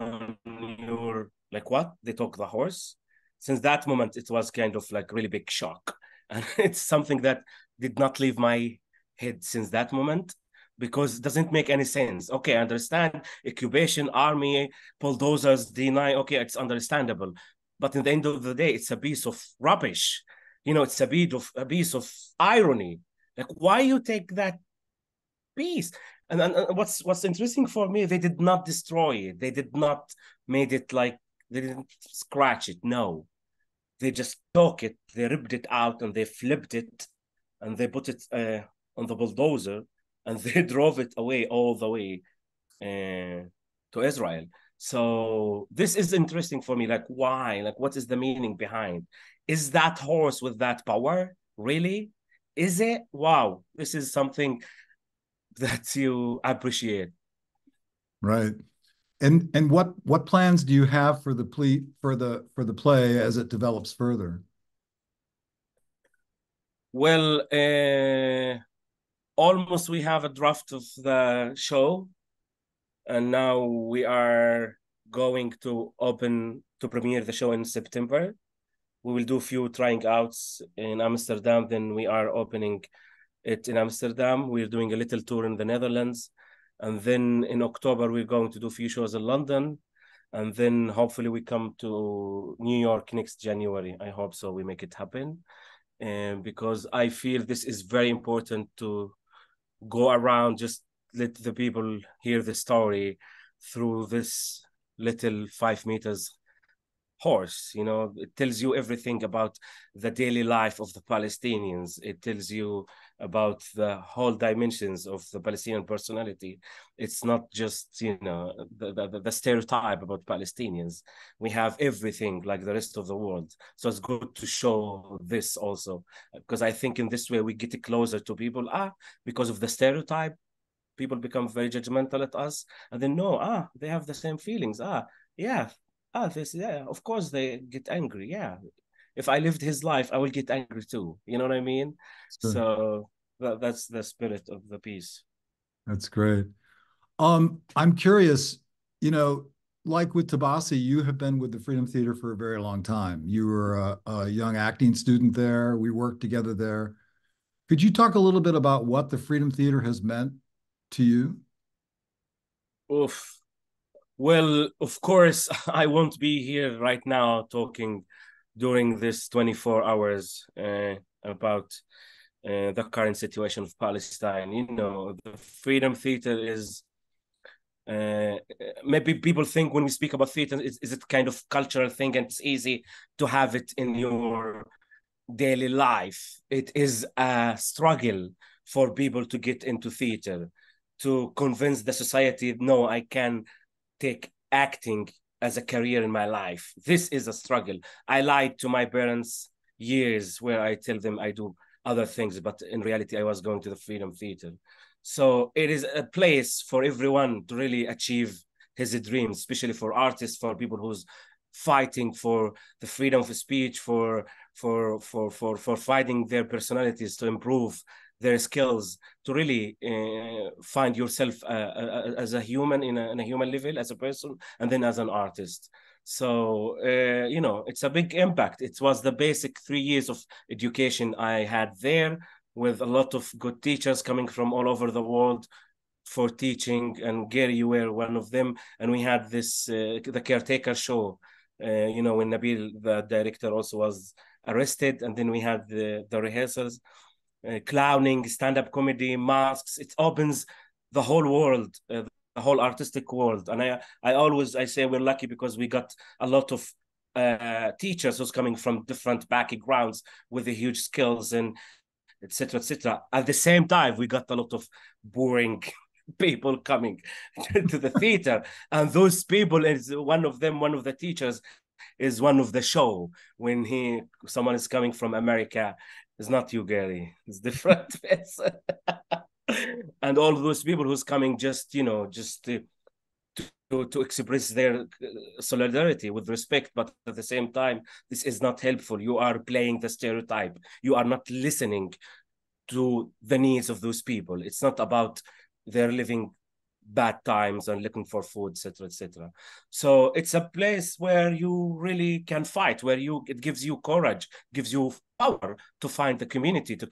on your like what they took the horse since that moment it was kind of like really big shock *laughs* and it's something that did not leave my head since that moment because it doesn't make any sense. Okay I understand. Occupation army bulldozers deny okay it's understandable. But in the end of the day it's a piece of rubbish. You know it's a bit of a piece of irony. Like why you take that piece? And, and, and what's what's interesting for me they did not destroy it. They did not made it like they didn't scratch it. No. They just took it they ripped it out and they flipped it and they put it uh, on the bulldozer and *laughs* they drove it away all the way uh, to israel so this is interesting for me like why like what is the meaning behind is that horse with that power really is it? Wow, this is something *laughs* that you appreciate. Right. And and what what plans do you have for the plea for the for the play as it develops further? Well, uh, almost we have a draft of the show, and now we are going to open to premiere the show in September. We will do a few trying outs in Amsterdam. Then we are opening it in Amsterdam. We're doing a little tour in the Netherlands. And then in October, we're going to do a few shows in London. And then hopefully we come to New York next January. I hope so. We make it happen. And because I feel this is very important to go around, just let the people hear the story through this little five meters horse you know? It tells you everything about the daily life of the palestinians. It tells you about the whole dimensions of the palestinian personality it's not just you know the, the, the stereotype about palestinians we have everything like the rest of the world so it's good to show this also because i think in this way we get closer to people ah because of the stereotype people become very judgmental at us and then no ah they have the same feelings ah yeah ah, this, yeah, of course they get angry. Yeah. If I lived his life, I will get angry too. You know what I mean? Sure. So that, that's the spirit of the piece. That's great. Um, I'm curious, you know, like with Tobasi, you have been with the Freedom Theater for a very long time. You were a, a young acting student there. We worked together there. Could you talk a little bit about what the Freedom Theater has meant to you? Oof. Well, of course, *laughs* I won't be here right now talking during this 24 hours uh, about uh, the current situation of Palestine. You know, the Freedom Theater is. Uh, maybe people think when we speak about theater, is, is it kind of cultural thing and it's easy to have it in your daily life. It is a struggle for people to get into theater, to convince the society, no, I can take acting as a career in my life. This is a struggle. I lied to my parents years where I tell them I do other things, but in reality, I was going to the Freedom Theater. So it is a place for everyone to really achieve his dreams, especially for artists, for people who's fighting for the freedom of speech, for for for for for fighting their personalities to improve their skills to really uh, find yourself uh, uh, as a human in a, in a, human level as a person and then as an artist. So uh, you know it's a big impact. It was the basic three years of education i had there with a lot of good teachers coming from all over the world for teaching and gary you were one of them. And we had this uh, the caretaker show uh, you know when nabil the director also was arrested. And then we had the, the rehearsals clowning, stand-up comedy, masks. It opens the whole world, uh, the whole artistic world. And I, I always I say we're lucky because we got a lot of uh, teachers who's coming from different backgrounds with the huge skills and etc. etc. At the same time, we got a lot of boring *laughs* people coming *laughs* to the theater, and those people is one of them. One of the teachers is one of the show when he someone is coming from America it's not you, Gary. It's different. *laughs* and all those people who's coming just, you know, just to, to, to express their uh, solidarity with respect, but at the same time, this is not helpful. You are playing the stereotype. You are not listening to the needs of those people. It's not about their living bad times and looking for food, etc., etc. So it's a place where you really can fight, where you it gives you courage, gives you power to find the community to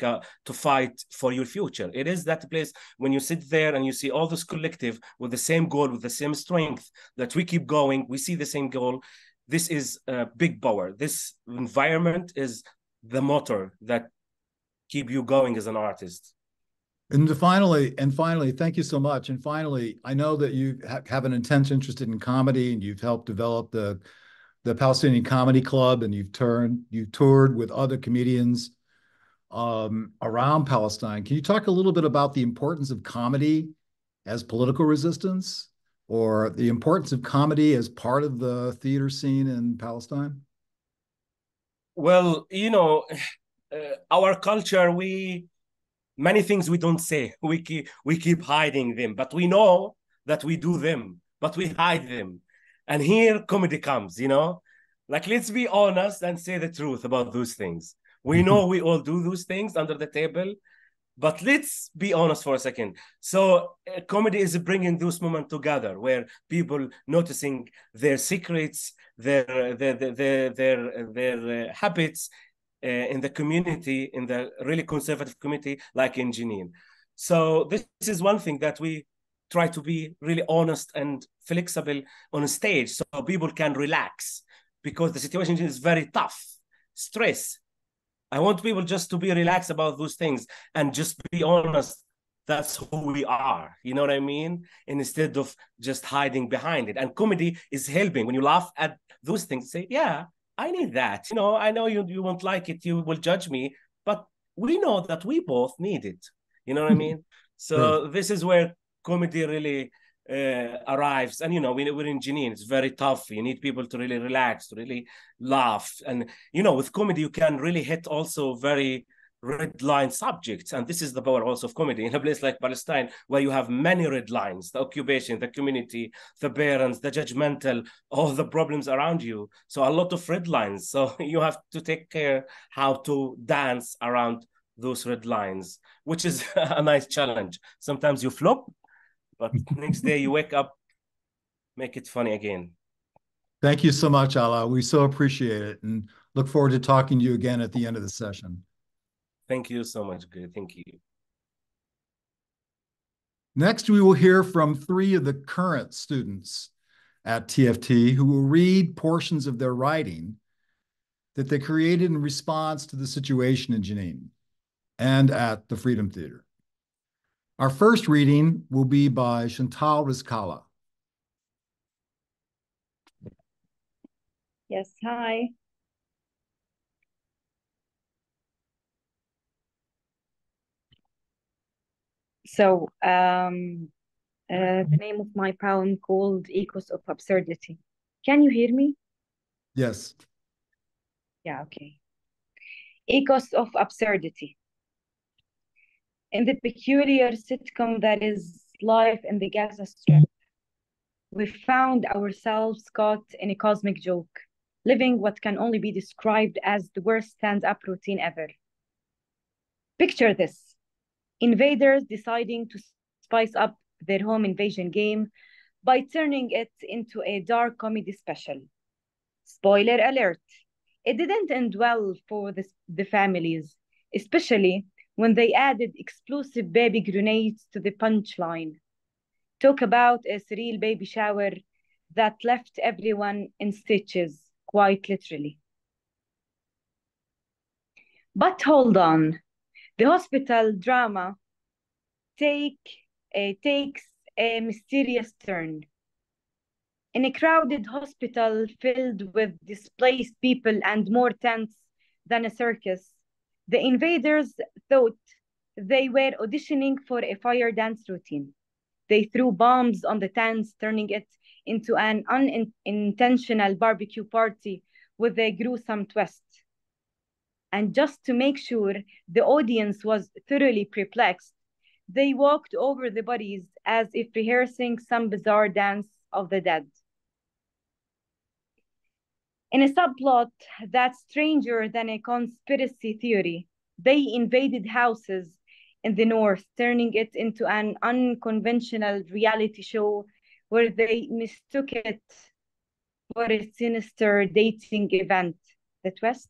to fight for your future. It is that place when you sit there and you see all this collective with the same goal, with the same strength that we keep going. We see the same goal. This is a big power. This environment is the motor that keep you going as an artist. And finally, and finally, thank you so much. And finally, I know that you ha have an intense interest in comedy, and you've helped develop the the Palestinian Comedy Club, and you've turned you toured with other comedians um, around Palestine. Can you talk a little bit about the importance of comedy as political resistance, or the importance of comedy as part of the theater scene in Palestine? Well, you know, uh, *sighs* our culture, we many things we don't say. We keep we keep hiding them, but we know that we do them, but we hide them. And here comedy comes, you know, like let's be honest and say the truth about those things. We know we all do those things under the table, but let's be honest for a second. So uh, comedy is bringing those moments together where people noticing their secrets, their their their their their, uh, habits uh, in the community, in the really conservative community, like in Jenin. So this is one thing that we try to be really honest and flexible on stage, so people can relax because the situation is very tough, stress, I want people just to be relaxed about those things and just be honest. That's who we are. You know what I mean? instead of just hiding behind it. And comedy is helping. When you laugh at those things, say, yeah, I need that. You know, I know you, you won't like it, you will judge me, but we know that we both need it. You know what I hmm. mean? So right. this is where comedy really uh, arrives. And you know we, we're in Jenin. It's very tough. You need people to really relax to really laugh. And you know with comedy you can really hit also very red line subjects. And this is the power also of comedy. *laughs* In a place like palestine where you have many red lines the occupation the community the parents the judgmental all the problems around you. So a lot of red lines. So *laughs* you have to take care how to dance around those red lines which is *laughs* a nice challenge. Sometimes you flop but next day you wake up, make it funny again. Thank you so much, Alaa. We so appreciate it and look forward to talking to you again at the end of the session. Thank you so much. Good. Thank you. Next, we will hear from three of the current students at TFT who will read portions of their writing that they created in response to the situation in Jenin and at the Freedom Theater. Our first reading will be by Chantel Rizkalla. Yes, hi. So, um, uh, the name of my poem called Echoes of Absurdity. Can you hear me? Yes. Yeah, okay. Echoes of Absurdity in the peculiar sitcom that is life in the Gaza Strip. Mm-hmm. We found ourselves caught in a cosmic joke, living what can only be described as the worst stand up routine ever. Picture this invaders deciding to spice up their home invasion game by turning it into a dark comedy special. Spoiler alert, it didn't end well for the, the families, especially when they added explosive baby grenades to the punchline. Talk about a surreal baby shower that left everyone in stitches, quite literally. But hold on, the hospital drama take, uh, takes a mysterious turn. In a crowded hospital filled with displaced people and more tents than a circus, the invaders thought they were auditioning for a fire dance routine. They threw bombs on the tents, turning it into an unintentional barbecue party with a gruesome twist. And just to make sure the audience was thoroughly perplexed, they walked over the bodies as if rehearsing some bizarre dance of the dead. In a subplot that's stranger than a conspiracy theory, they invaded houses in the north, turning it into an unconventional reality show where they mistook it for a sinister dating event. The twist?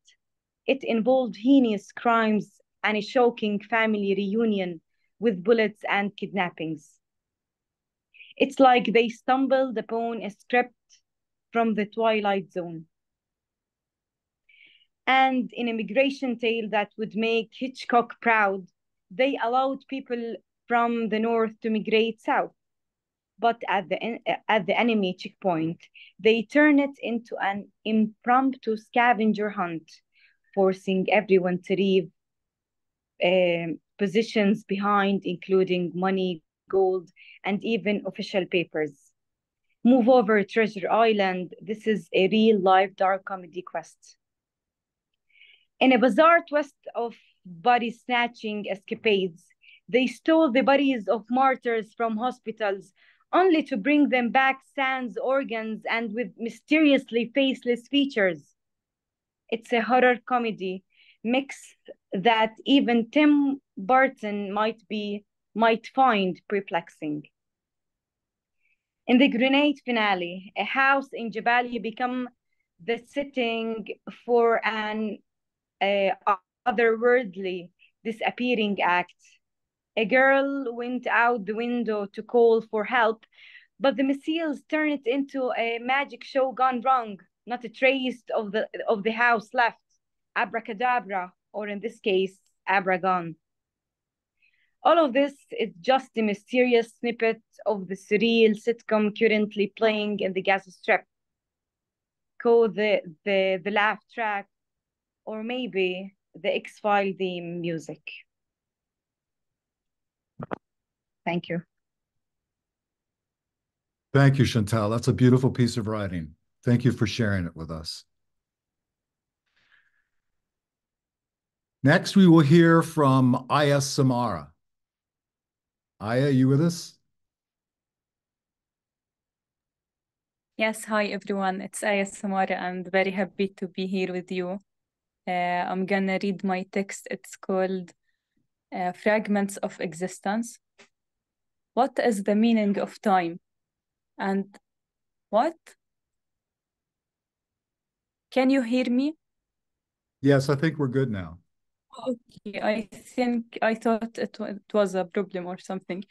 It involved heinous crimes and a shocking family reunion with bullets and kidnappings. It's like they stumbled upon a script from the Twilight Zone and in immigration tale that would make Hitchcock proud, they allowed people from the north to migrate south. But at the, at the enemy checkpoint, they turn it into an impromptu scavenger hunt, forcing everyone to leave uh, positions behind, including money, gold, and even official papers. Move over Treasure Island. This is a real life dark comedy quest. In a bizarre twist of body snatching escapades, they stole the bodies of martyrs from hospitals only to bring them back sans organs and with mysteriously faceless features. It's a horror comedy mix that even Tim Burton might be might find perplexing. In the grenade finale, a house in Jabalia become the setting for an uh, otherworldly disappearing act. A girl went out the window to call for help, but the missiles turned it into a magic show gone wrong. Not a trace of the of the house left. Abracadabra, or in this case, abragon. All of this is just a mysterious snippet of the surreal sitcom currently playing in the Gaza Strip. Call the the the laugh track, or maybe the X File theme music. Thank you. Thank you, Chantel. That's a beautiful piece of writing. Thank you for sharing it with us. Next, we will hear from Aya Samara. Aya, are you with us? Yes, hi everyone. It's Aya Samara. I'm very happy to be here with you. Uh, I'm gonna read my text. It's called uh, Fragments of Existence. What is the meaning of time? And what? Can you hear me? Yes, I think we're good now. Okay, I think I thought it, it was a problem or something.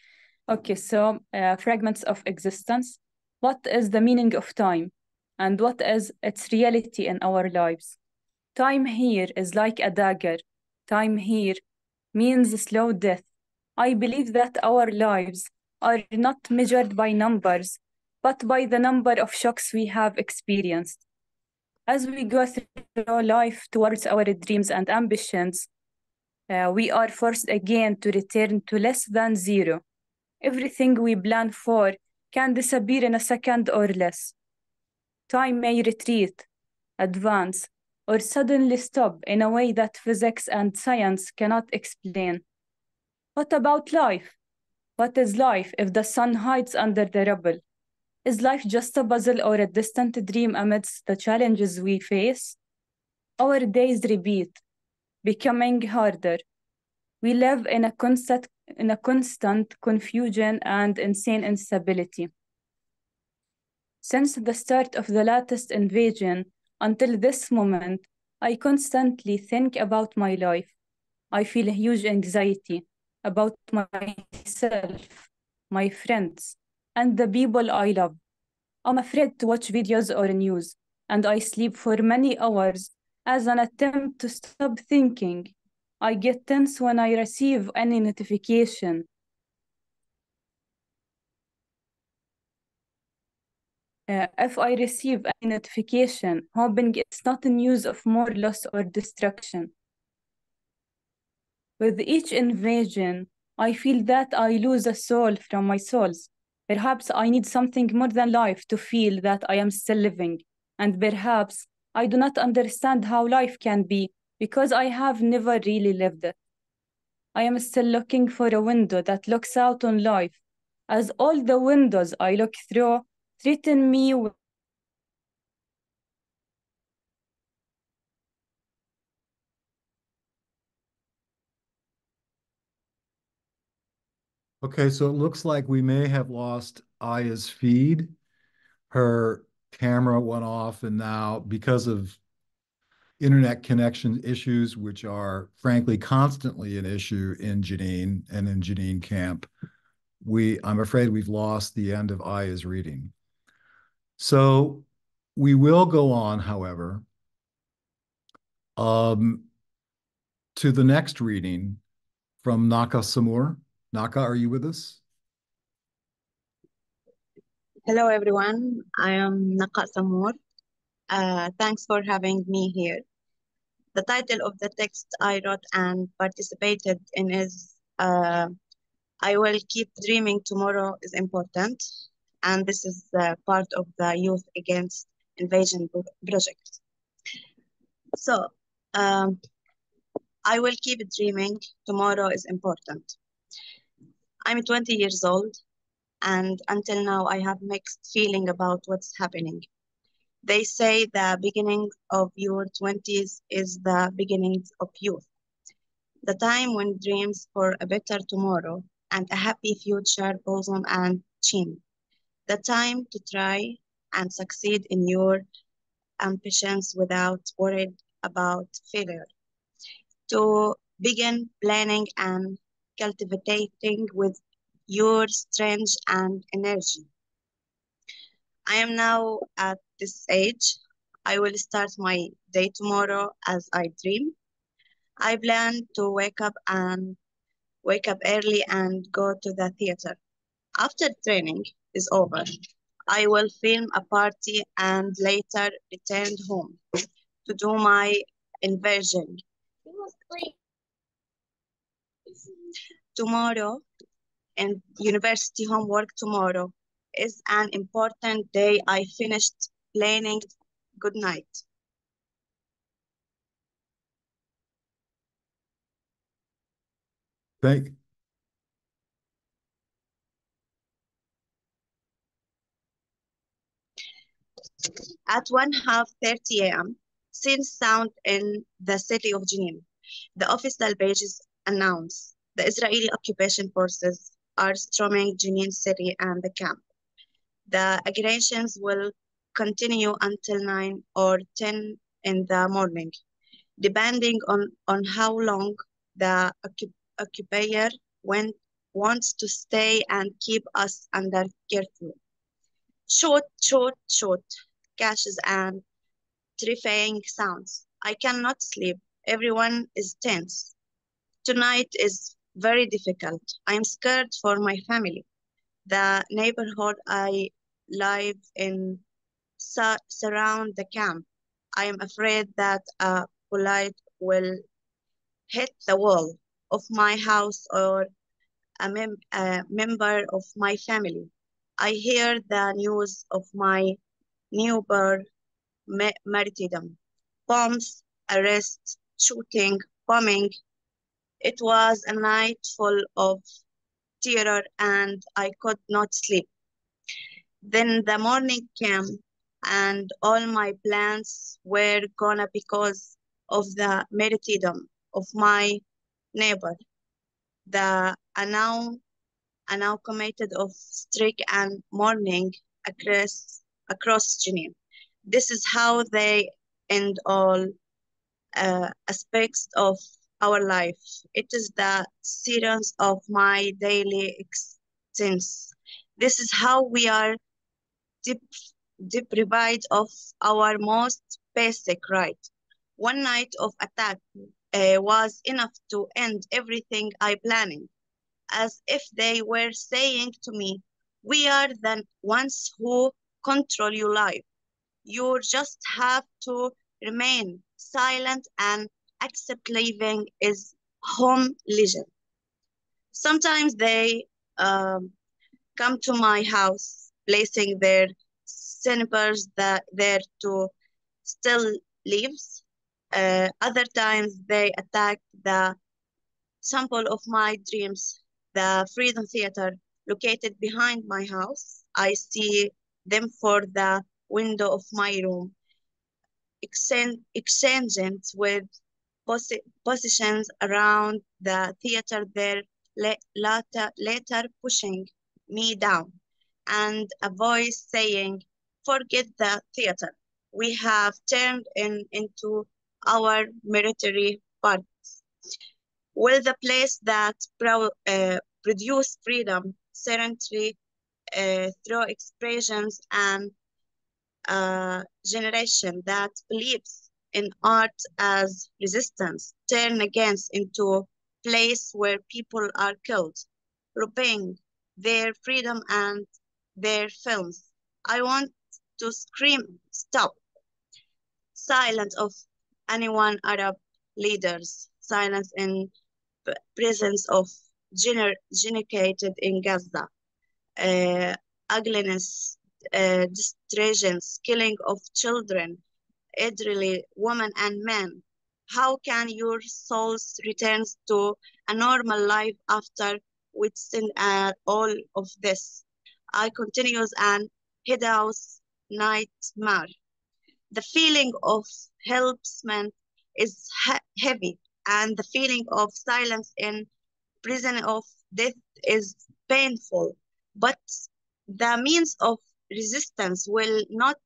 Okay, so uh, fragments of existence. What is the meaning of time? And what is its reality in our lives? Time here is like a dagger. Time here means slow death. I believe that our lives are not measured by numbers, but by the number of shocks we have experienced. As we go through life towards our dreams and ambitions, uh, we are forced again to return to less than zero. Everything we plan for can disappear in a second or less. Time may retreat, advance, or suddenly stop in a way that physics and science cannot explain. What about life? What is life if the sun hides under the rubble? Is life just a puzzle or a distant dream amidst the challenges we face? Our days repeat, becoming harder. We live in a constant, in a constant confusion and insane instability. Since the start of the latest invasion until this moment, I constantly think about my life. I feel a huge anxiety about myself, my friends, and the people I love. I'm afraid to watch videos or news, and I sleep for many hours as an attempt to stop thinking. I get tense when I receive any notification. Uh, if I receive any notification, hoping it's not a news of more loss or destruction. With each invasion, I feel that I lose a soul from my souls. Perhaps I need something more than life to feel that I am still living, and perhaps I do not understand how life can be because I have never really lived it. I am still looking for a window that looks out on life, as all the windows I look through threaten me with Okay, so it looks like we may have lost Aya's feed. Her camera went off, and now because of internet connection issues, which are frankly constantly an issue in Jenin and in Jenin camp, we I'm afraid we've lost the end of Aya's reading. So we will go on, however, um, to the next reading from Naqaa Sammor. Naqaa, are you with us? Hello, everyone. I am Naqaa Sammor. Uh, thanks for having me here. The title of the text I wrote and participated in is uh, I Will Keep Dreaming Tomorrow is Important. And this is uh, part of the Youth Against Invasion project. So, um, I will keep dreaming. Tomorrow is important. I'm 20 years old, and until now, I have mixed feeling about what's happening. They say the beginning of your 20s is the beginning of youth, the time when dreams for a better tomorrow and a happy future blossom and chin, the time to try and succeed in your ambitions without worried about failure, to begin planning and cultivating with your strength and energy. I am now at this age. I will start my day tomorrow as I dream. I plan to wake up and wake up early and go to the theater. After training is over, I will film a party and later return home to do my inversion. Tomorrow, and university homework tomorrow is an important day. I finished planning. Good night. Thank, At 1 half 30 a.m., since sound in the city of Jenin. The official pages announce the Israeli occupation forces are storming Jenin city and the camp. The aggressions will continue until 9 or 10 in the morning, depending on, on how long the occupier went, wants to stay and keep us under curfew. Short, short, short, gashes and terrifying sounds. I cannot sleep. Everyone is tense. Tonight is very difficult. I'm scared for my family. The neighborhood I live in su surround the camp. I am afraid that a bullet will hit the wall of my house or a, mem a member of my family. I hear the news of my newborn martyrdom, bombs, arrests, shooting, bombing. It was a night full of terror and I could not sleep. Then the morning came and all my plans were gone because of the martyrdom of my neighbor. The now, now committed of strict and mourning across across Jenin. This is how they end all uh, aspects of our life. It is the series of my daily existence. This is how we are deep, deprived of our most basic right. One night of attack uh, was enough to end everything I planning, as if they were saying to me, we are the ones who control your life. You just have to remain silent and accept living is home legend. Sometimes they um, come to my house, placing their snipers that there to still leaves. Uh, other times they attack the sample of my dreams, the Freedom Theater located behind my house. I see them for the window of my room, exchanging with posi positions around the theater there, later, later pushing me down, and a voice saying, forget the theater. We have turned in into our military parts. Will the place that pro, uh, produce freedom, serenity, uh, through expressions and uh, generation that believes in art as resistance turn against into place where people are killed, robbing their freedom and their films. I want to scream, stop. Silence of anyone Arab leaders, silence in presence of gener in Gaza uh, ugliness, uh, killing of children, elderly women and men, How can your souls return to a normal life after witnessing uh, all of this? I continues and head house nightmare. The feeling of helplessness is he heavy, and the feeling of silence in prison of death is painful. But the means of resistance will not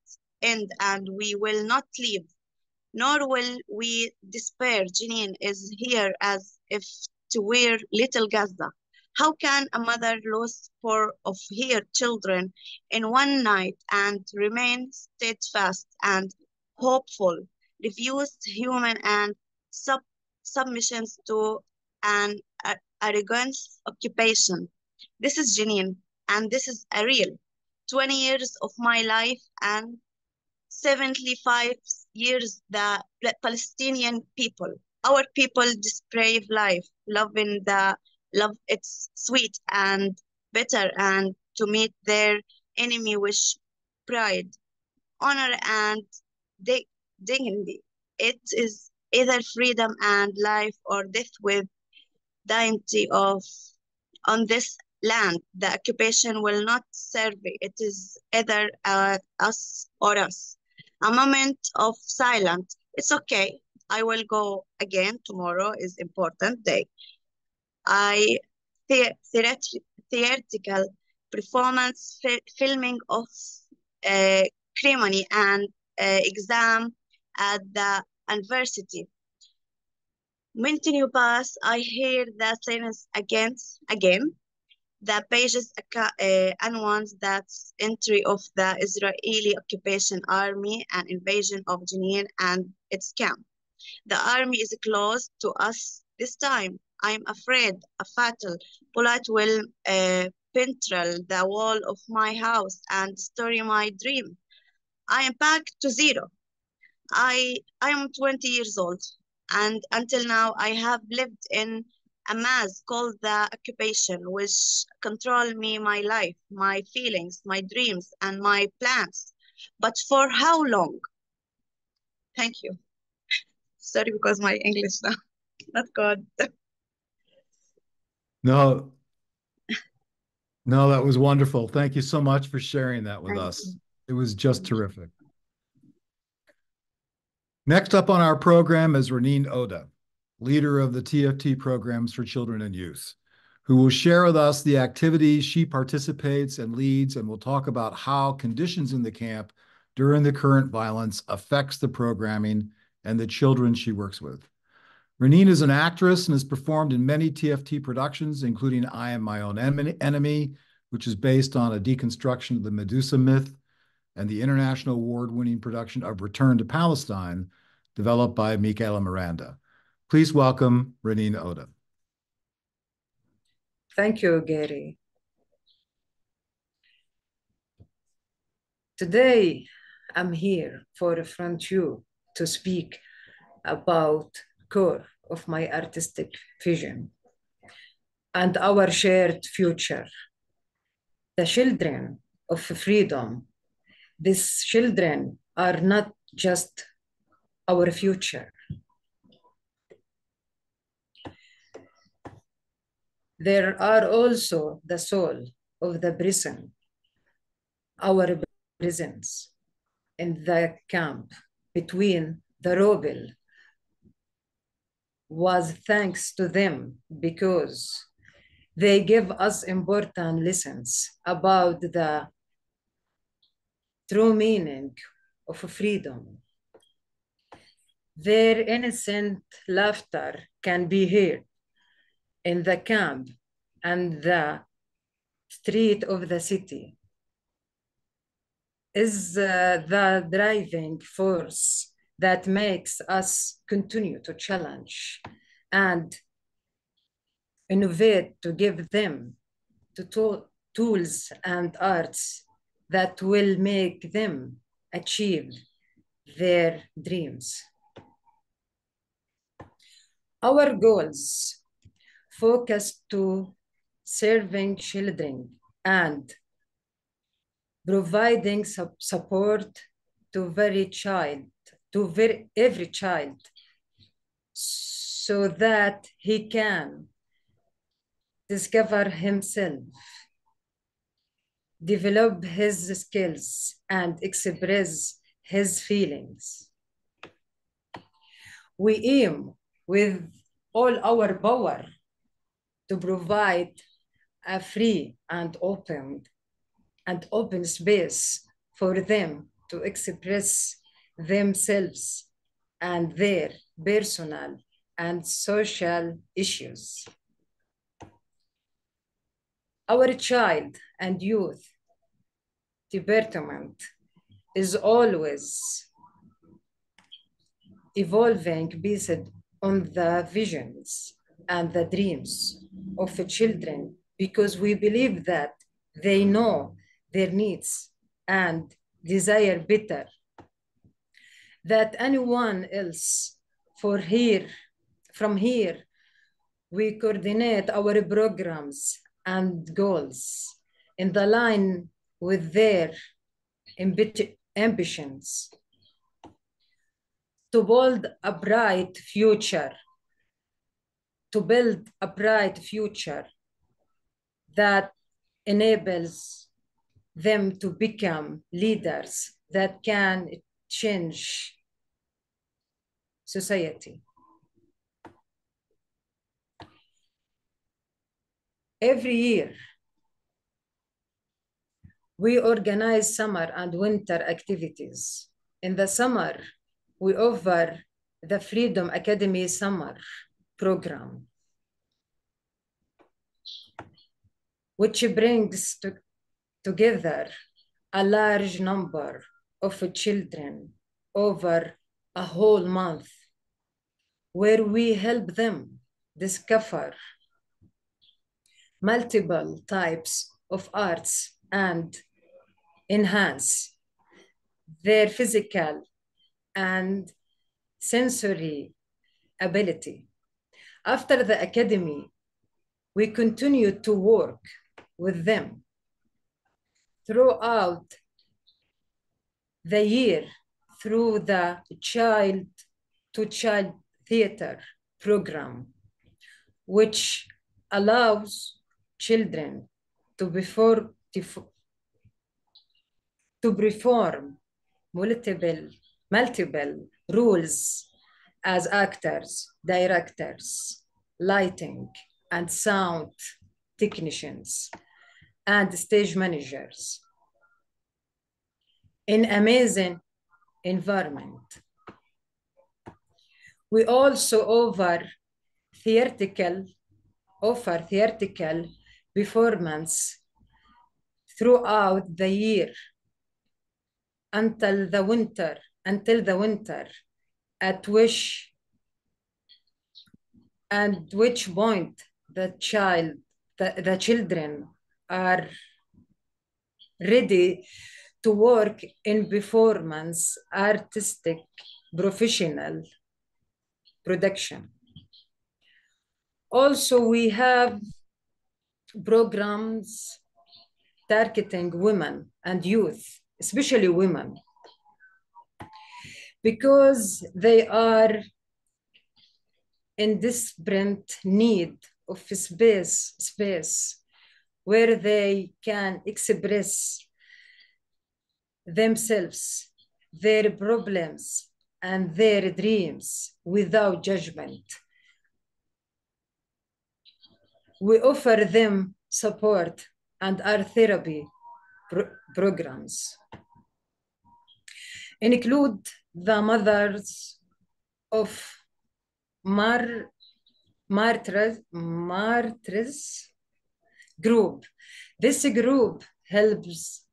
end, and we will not leave nor will we despair. Jenin is here as if to wear little Gaza. How can a mother lose four of her children in one night and remain steadfast and hopeful, refuse human and sub submissions to an arrogant occupation? This is Jenin, and this is a real 20 years of my life and 75 years the Palestinian people. Our people deprave life, loving the love it's sweet and better and to meet their enemy with pride, honor and dignity. It is either freedom and life or death with dignity of on this land. The occupation will not serve it. Is either uh, us or us a moment of silence. It's okay. I will go again. Tomorrow is important day. I the theatrical performance filming of uh, ceremony and uh, exam at the university. You pass, I hear the silence again, again the pages uh, announce that entry of the Israeli occupation army and invasion of Jenin and its camp. The army is close to us this time. I am afraid a fatal bullet will uh, penetrate the wall of my house and destroy my dream. I am back to zero. I, I am 20 years old and until now I have lived in a mass called the occupation, which control me, my life, my feelings, my dreams, and my plans. But for how long? Thank you. *laughs* Sorry, because my English now, not good. No, no, that was wonderful. Thank you so much for sharing that with Thank us. You. It was just terrific. Next up on our program is Ranin Odeh leader of the TFT programs for children and youth, who will share with us the activities she participates and leads, and will talk about how conditions in the camp during the current violence affects the programming and the children she works with. Ranin is an actress and has performed in many TFT productions, including I Am My Own Enemy, which is based on a deconstruction of the Medusa myth, and the international award-winning production of Return to Palestine, developed by Micaela Miranda. Please welcome Ranin Odeh. Thank you, Gary. Today, I'm here for front you to speak about core of my artistic vision and our shared future. The children of freedom. These children are not just our future. There are also the soul of the prison, our prisons in the camp between the rebel was thanks to them because they give us important lessons about the true meaning of freedom. Their innocent laughter can be heard in the camp and the street of the city is uh, the driving force that makes us continue to challenge and innovate to give them the to tools and arts that will make them achieve their dreams. Our goals focused to serving children and providing support to very child, to very, every child so that he can discover himself, develop his skills, and express his feelings. We aim with all our power to provide a free and open and open space for them to express themselves and their personal and social issues. Our child and youth department is always evolving based on the visions and the dreams of the children because we believe that they know their needs and desire better. That anyone else for here from here we coordinate our programs and goals in the line with their ambi ambitions. To build a bright future to build a bright future that enables them to become leaders that can change society. Every year, we organize summer and winter activities. In the summer, we offer the Freedom Academy Summer Program, which brings to, together a large number of children over a whole month, where we help them discover multiple types of arts and enhance their physical and sensory ability. After the academy, we continued to work with them throughout the year through the child to child theater program, which allows children to before to perform multiple multiple roles as actors, directors, lighting and sound technicians, and stage managers in amazing environment. We also offer theatrical, offer theatrical performance throughout the year until the winter, until the winter, at which and which point the child, the, the children are ready to work in performance, artistic, professional production. Also, we have programs targeting women and youth, especially women, because they are in desperate need of space, space where they can express themselves, their problems, and their dreams without judgment. We offer them support and our therapy pro programs. Include the mothers of mar martyrs, martyrs group. This group helps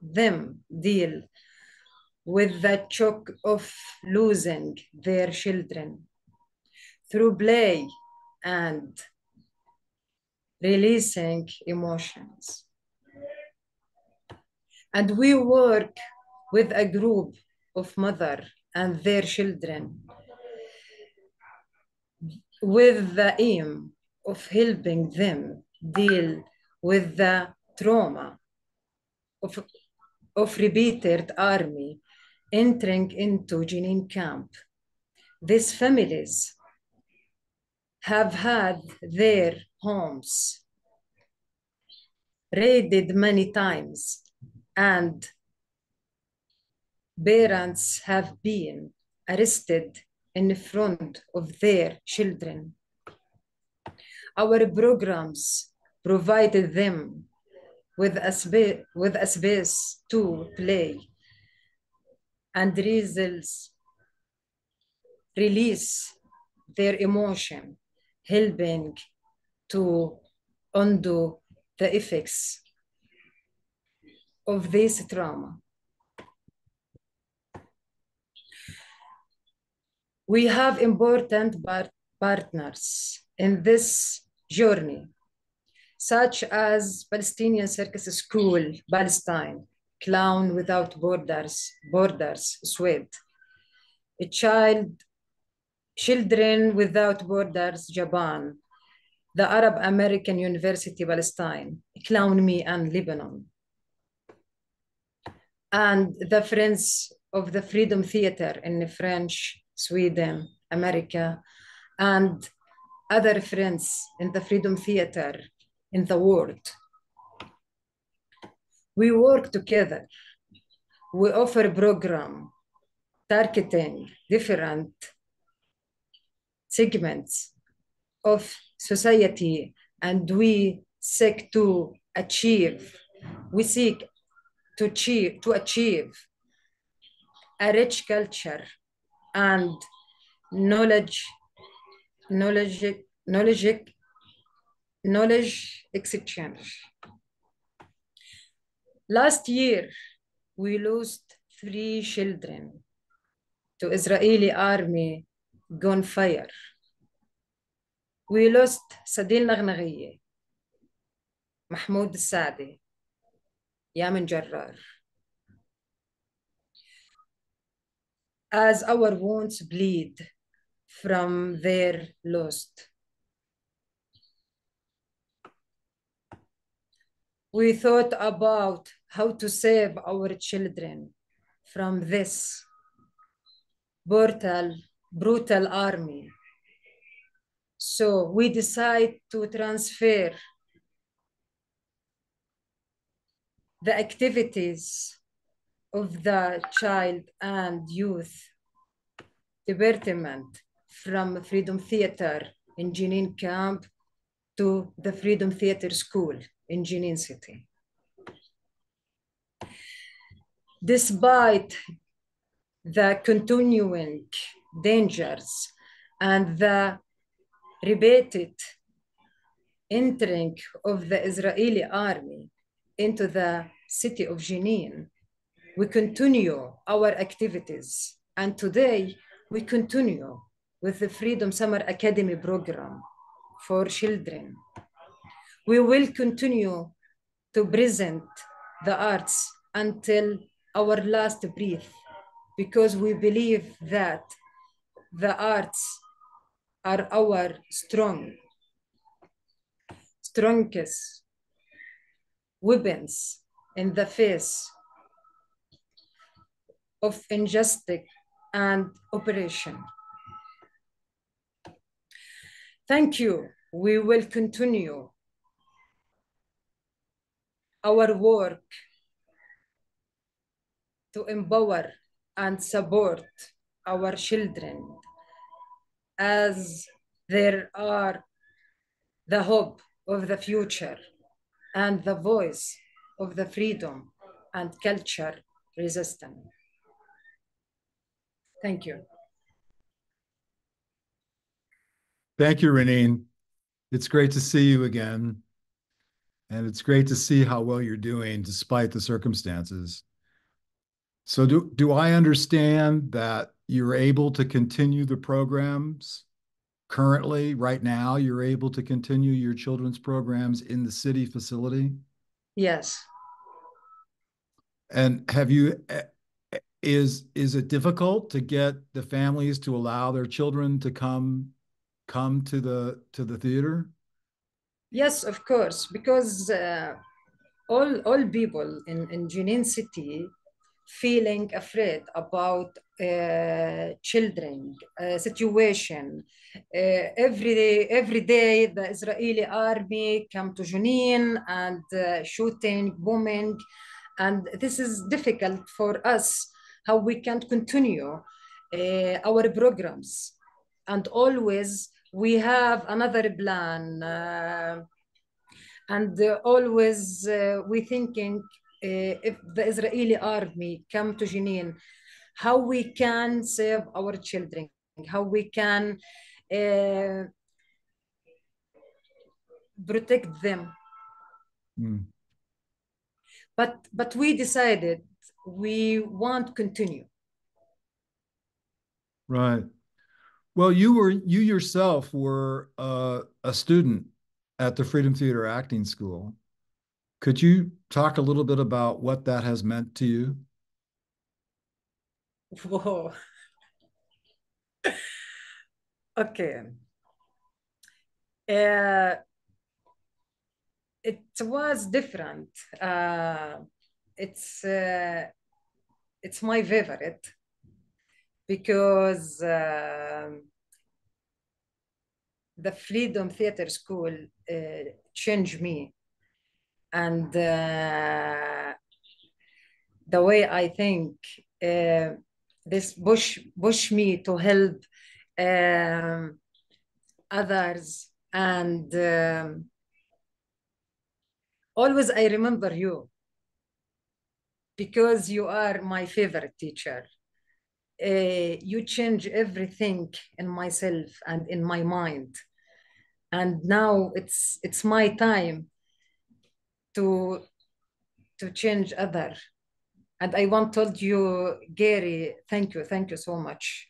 them deal with the shock of losing their children through play and releasing emotions. And we work with a group of mother and their children with the aim of helping them deal with the trauma of of repeated army entering into Jenin camp. These families have had their homes raided many times and parents have been arrested in front of their children. Our programs provided them with a, with a space to play and results release their emotion, helping to undo the effects of this trauma. We have important par- partners in this journey, such as Palestinian Circus School, Palestine, Clown Without Borders, Borders, Sweden, a child, Children Without Borders, Japan, the Arab American University, Palestine, Clown Me In Lebanon, and the Friends of the Freedom Theater in the French, Sweden, America, and other friends in the Freedom Theater in the world. We work together. We offer program targeting different segments of society and we seek to achieve, we seek to achieve, to achieve a rich culture and knowledge, knowledge, knowledge, knowledge exchange. Last year, we lost three children to Israeli army gunfire. We lost Sadil Naghnaghiyeh, Mahmoud Saadi, Yamin Jarrar. As our wounds bleed from their lost. We thought about how to save our children from this brutal, brutal army. So we decide to transfer the activities of the child and youth department from Freedom Theater in Jenin camp to the Freedom Theater School in Jenin City. Despite the continuing dangers and the repeated entering of the Israeli army into the city of Jenin, we continue our activities. And today we continue with the Freedom Summer Academy program for children. We will continue to present the arts until our last breath because we believe that the arts are our strong, strongest weapons in the face of injustice and oppression. Thank you. We will continue our work to empower and support our children as there are the hope of the future and the voice of the freedom and culture resistance. Thank you. Thank you, Ranin. It's great to see you again. And it's great to see how well you're doing despite the circumstances. So do, do I understand that you're able to continue the programs currently, right now, you're able to continue your children's programs in the city facility? Yes. And have you, is, is it difficult to get the families to allow their children to come, come to the, to the theater? Yes, of course, because uh, all all people in in Jenin city feeling afraid about uh, children uh, situation. Uh, every day, every day, the Israeli army come to Jenin and uh, shooting, bombing, and this is difficult for us. How we can continue uh, our programs, and always we have another plan, uh, and always we thinking if the Israeli army come to Jenin, how we can save our children, how we can uh, protect them. Mm. But but we decided we want to continue. Right. Well, you were you yourself were uh, a student at the Freedom Theater Acting School. Could you talk a little bit about what that has meant to you? Whoa. *laughs* okay. Uh, it was different. Uh, it's uh, it's my favorite because uh, the Freedom Theater School uh, changed me. And uh, the way I think uh, this push push me to help um, others and um, always I remember you because you are my favorite teacher. Uh, you change everything in myself and in my mind and now it's it's my time to to change other. And I want told you, Gary, thank you, thank you so much.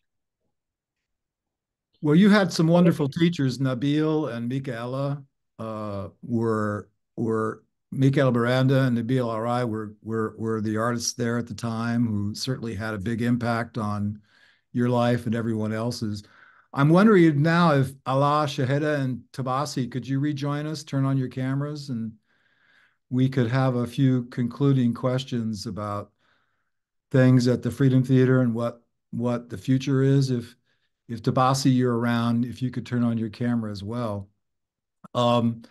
Well, you had some wonderful teachers. Nabil and Micaela uh, were were Micaela Miranda and Nabil Al-Raee were were were the artists there at the time who certainly had a big impact on your life and everyone else's. I'm wondering now if Alaa, Shehada, and Tobasi, could you rejoin us? Turn on your cameras and we could have a few concluding questions about things at the Freedom Theater and what what the future is. If if Tobasi you're around, if you could turn on your camera as well. Um,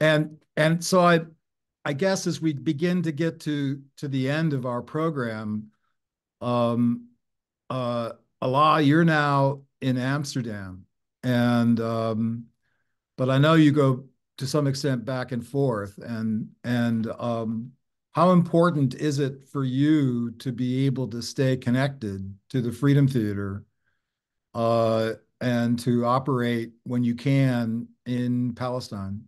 and and so I I guess as we begin to get to to the end of our program, um, uh, Alaa, you're now in Amsterdam, and um, but I know you go to some extent back and forth and and um, how important is it for you to be able to stay connected to the freedom theater uh, and to operate when you can in palestine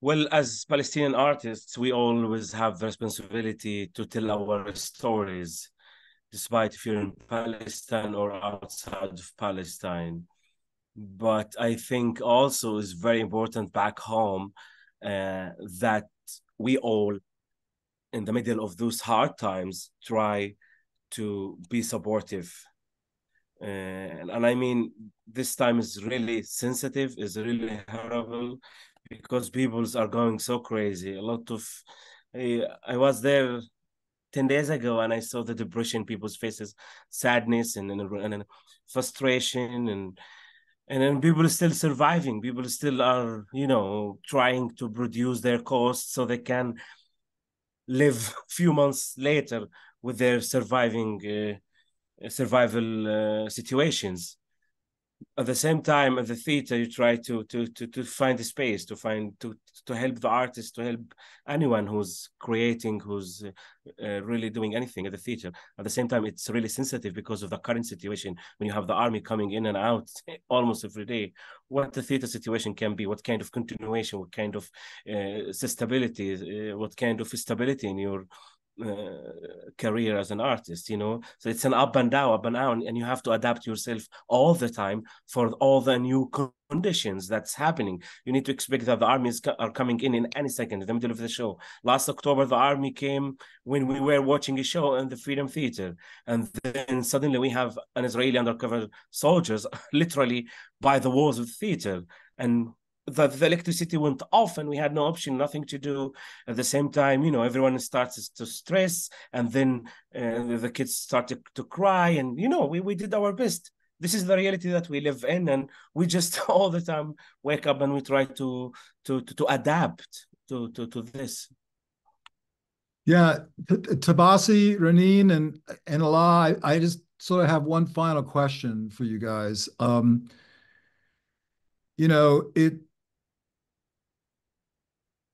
well as palestinian artists we always have the responsibility to tell our stories despite if you're in palestine or outside of palestine but I think also is very important back home uh, that we all, in the middle of those hard times, try to be supportive. Uh, and, and I mean, this time is really sensitive, is really horrible because peoples are going so crazy. A lot of, I, was there 10 days ago and I saw the depression people's faces, sadness and, and, and frustration and and then people are still surviving people still are you know trying to produce their costs so they can live *laughs* a few months later with their surviving uh, survival uh, situations at the same time at the theater you try to to to to find a space to find to to help the artist to help anyone who's creating who's uh, really doing anything at the theater. At the same time it's really sensitive because of the current situation. When you have the army coming in and out *laughs* almost every day what the theater situation can be what kind of continuation what kind of uh, stability uh, what kind of stability in your uh, career as an artist you know? So it's an up and down up and down and you have to adapt yourself all the time for all the new conditions that's happening. You need to expect that the armies are coming in in any second in the middle of the show. Last october the army came when we were watching a show in the freedom theater and then suddenly we have an israeli undercover soldiers *laughs* literally by the walls of the theater and the, the electricity went off and we had no option, nothing to do. At the same time, you know, everyone starts to stress and then uh, the kids started to cry and, you know, we, we did our best. This is the reality that we live in and we just *laughs* all the time wake up and we try to to to, to adapt to, to, to this. Yeah, Tobasi, Ranin, and and Alaa, I, I just sort of have one final question for you guys. Um, you know, it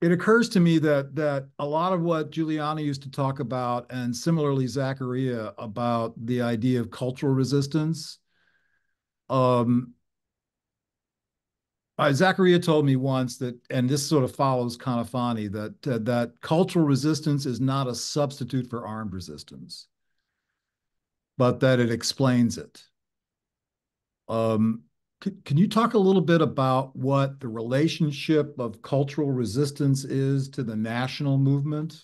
it occurs to me that that a lot of what Juliano used to talk about, and similarly Zakaria about the idea of cultural resistance. Um, uh, Zakaria told me once that, and this sort of follows Kanafani, that uh, that cultural resistance is not a substitute for armed resistance, but that it explains it. Um, can you talk a little bit about what the relationship of cultural resistance is to the national movement?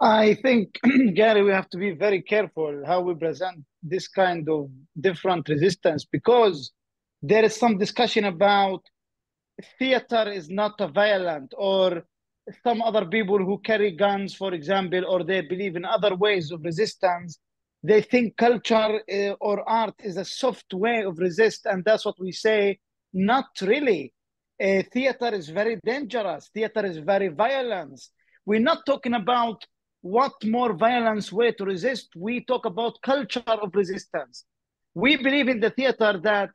I think, *clears throat* Gary, we have to be very careful how we present this kind of different resistance because there is some discussion about theater is not a violent or some other people who carry guns, for example, or they believe in other ways of resistance they think culture uh, or art is a soft way of resist and that's what we say. Not really. Uh, theater is very dangerous. Theater is very violent we're not talking about what more violence way to resist. We talk about culture of resistance. We believe in the theater that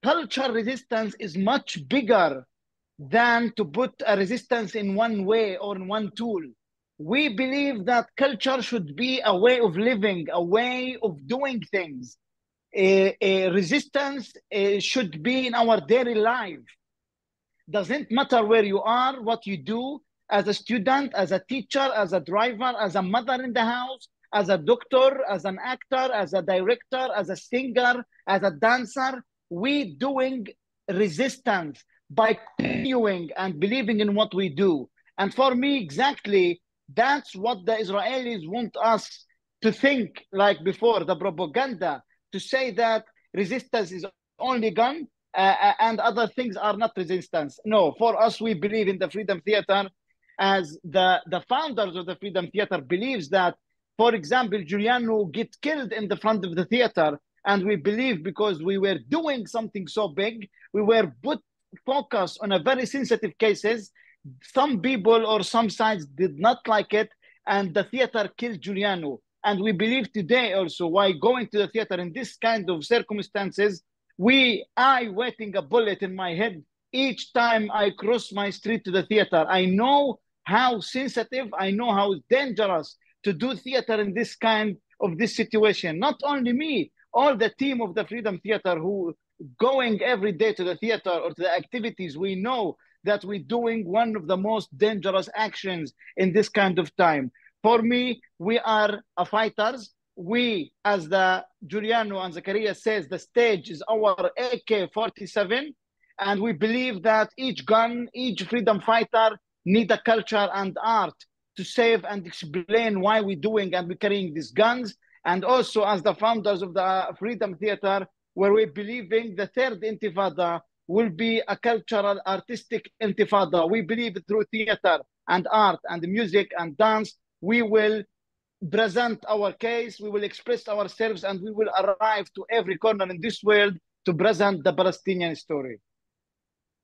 culture resistance is much bigger than to put a resistance in one way or in one tool we believe that culture should be a way of living, a way of doing things. A, a resistance a, should be in our daily life. Doesn't matter where you are, what you do, as a student, as a teacher, as a driver, as a mother in the house, as a doctor, as an actor, as a director, as a singer, as a dancer. We doing resistance by continuing and believing in what we do. And for me, exactly, that's what the Israelis want us to think like before the propaganda to say that resistance is only gun uh, uh, and other things are not resistance. No, for us, we believe in the Freedom Theater as the, the founders of the Freedom Theater believes that, for example, Juliano get killed in the front of the theater. And we believe because we were doing something so big, we were put focus on a very sensitive cases some people or some sides did not like it, and the theater killed Juliano. And we believe today also why going to the theater in this kind of circumstances, we I waiting a bullet in my head each time I cross my street to the theater. I know how sensitive, I know how dangerous to do theater in this kind of this situation. Not only me, all the team of the Freedom Theater who going every day to the theater or to the activities, we know that we're doing one of the most dangerous actions in this kind of time. For me, we are fighters. We, as the Juliano and Zakaria says, the stage is our AK-47, and we believe that each gun, each freedom fighter need a culture and art to save and explain why we're doing and we're carrying these guns. And also as the founders of the Freedom Theater, where we're believing the third intifada will be a cultural artistic intifada. We believe through theater and art and music and dance, we will present our case, we will express ourselves, and we will arrive to every corner in this world to present the Palestinian story.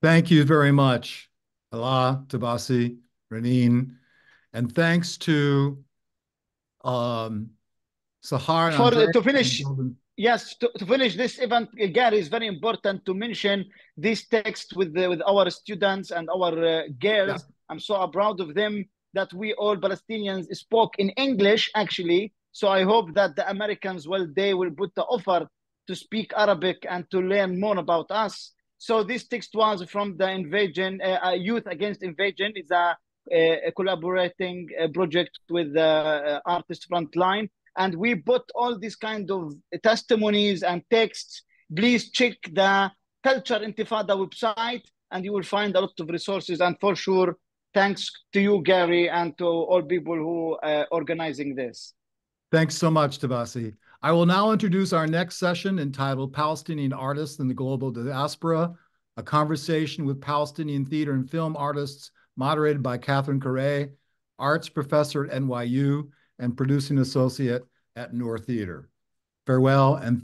Thank you very much, Alaa, Tobasi, Ranin, and thanks to um, Sahar. For, to finish, yes, to, to, finish this event, Gary, is very important to mention this text with the, with our students and our uh, girls. Yeah. I'm so proud of them that we all Palestinians spoke in English, actually. So I hope that the Americans, well, they will put the offer to speak Arabic and to learn more about us. So this text was from the invasion, uh, Youth Against Invasion. It's a, a, a collaborating uh, project with the uh, Artist Frontline and we put all these kind of testimonies and texts. Please check the Culture Intifada website and you will find a lot of resources. And for sure, thanks to you, Gary, and to all people who are uh, organizing this. Thanks so much, Tobasi. I will now introduce our next session entitled Palestinian Artists in the Global Diaspora, a conversation with Palestinian theater and film artists moderated by Catherine Correa, arts professor at NYU and producing associate at Noor Theater. Farewell and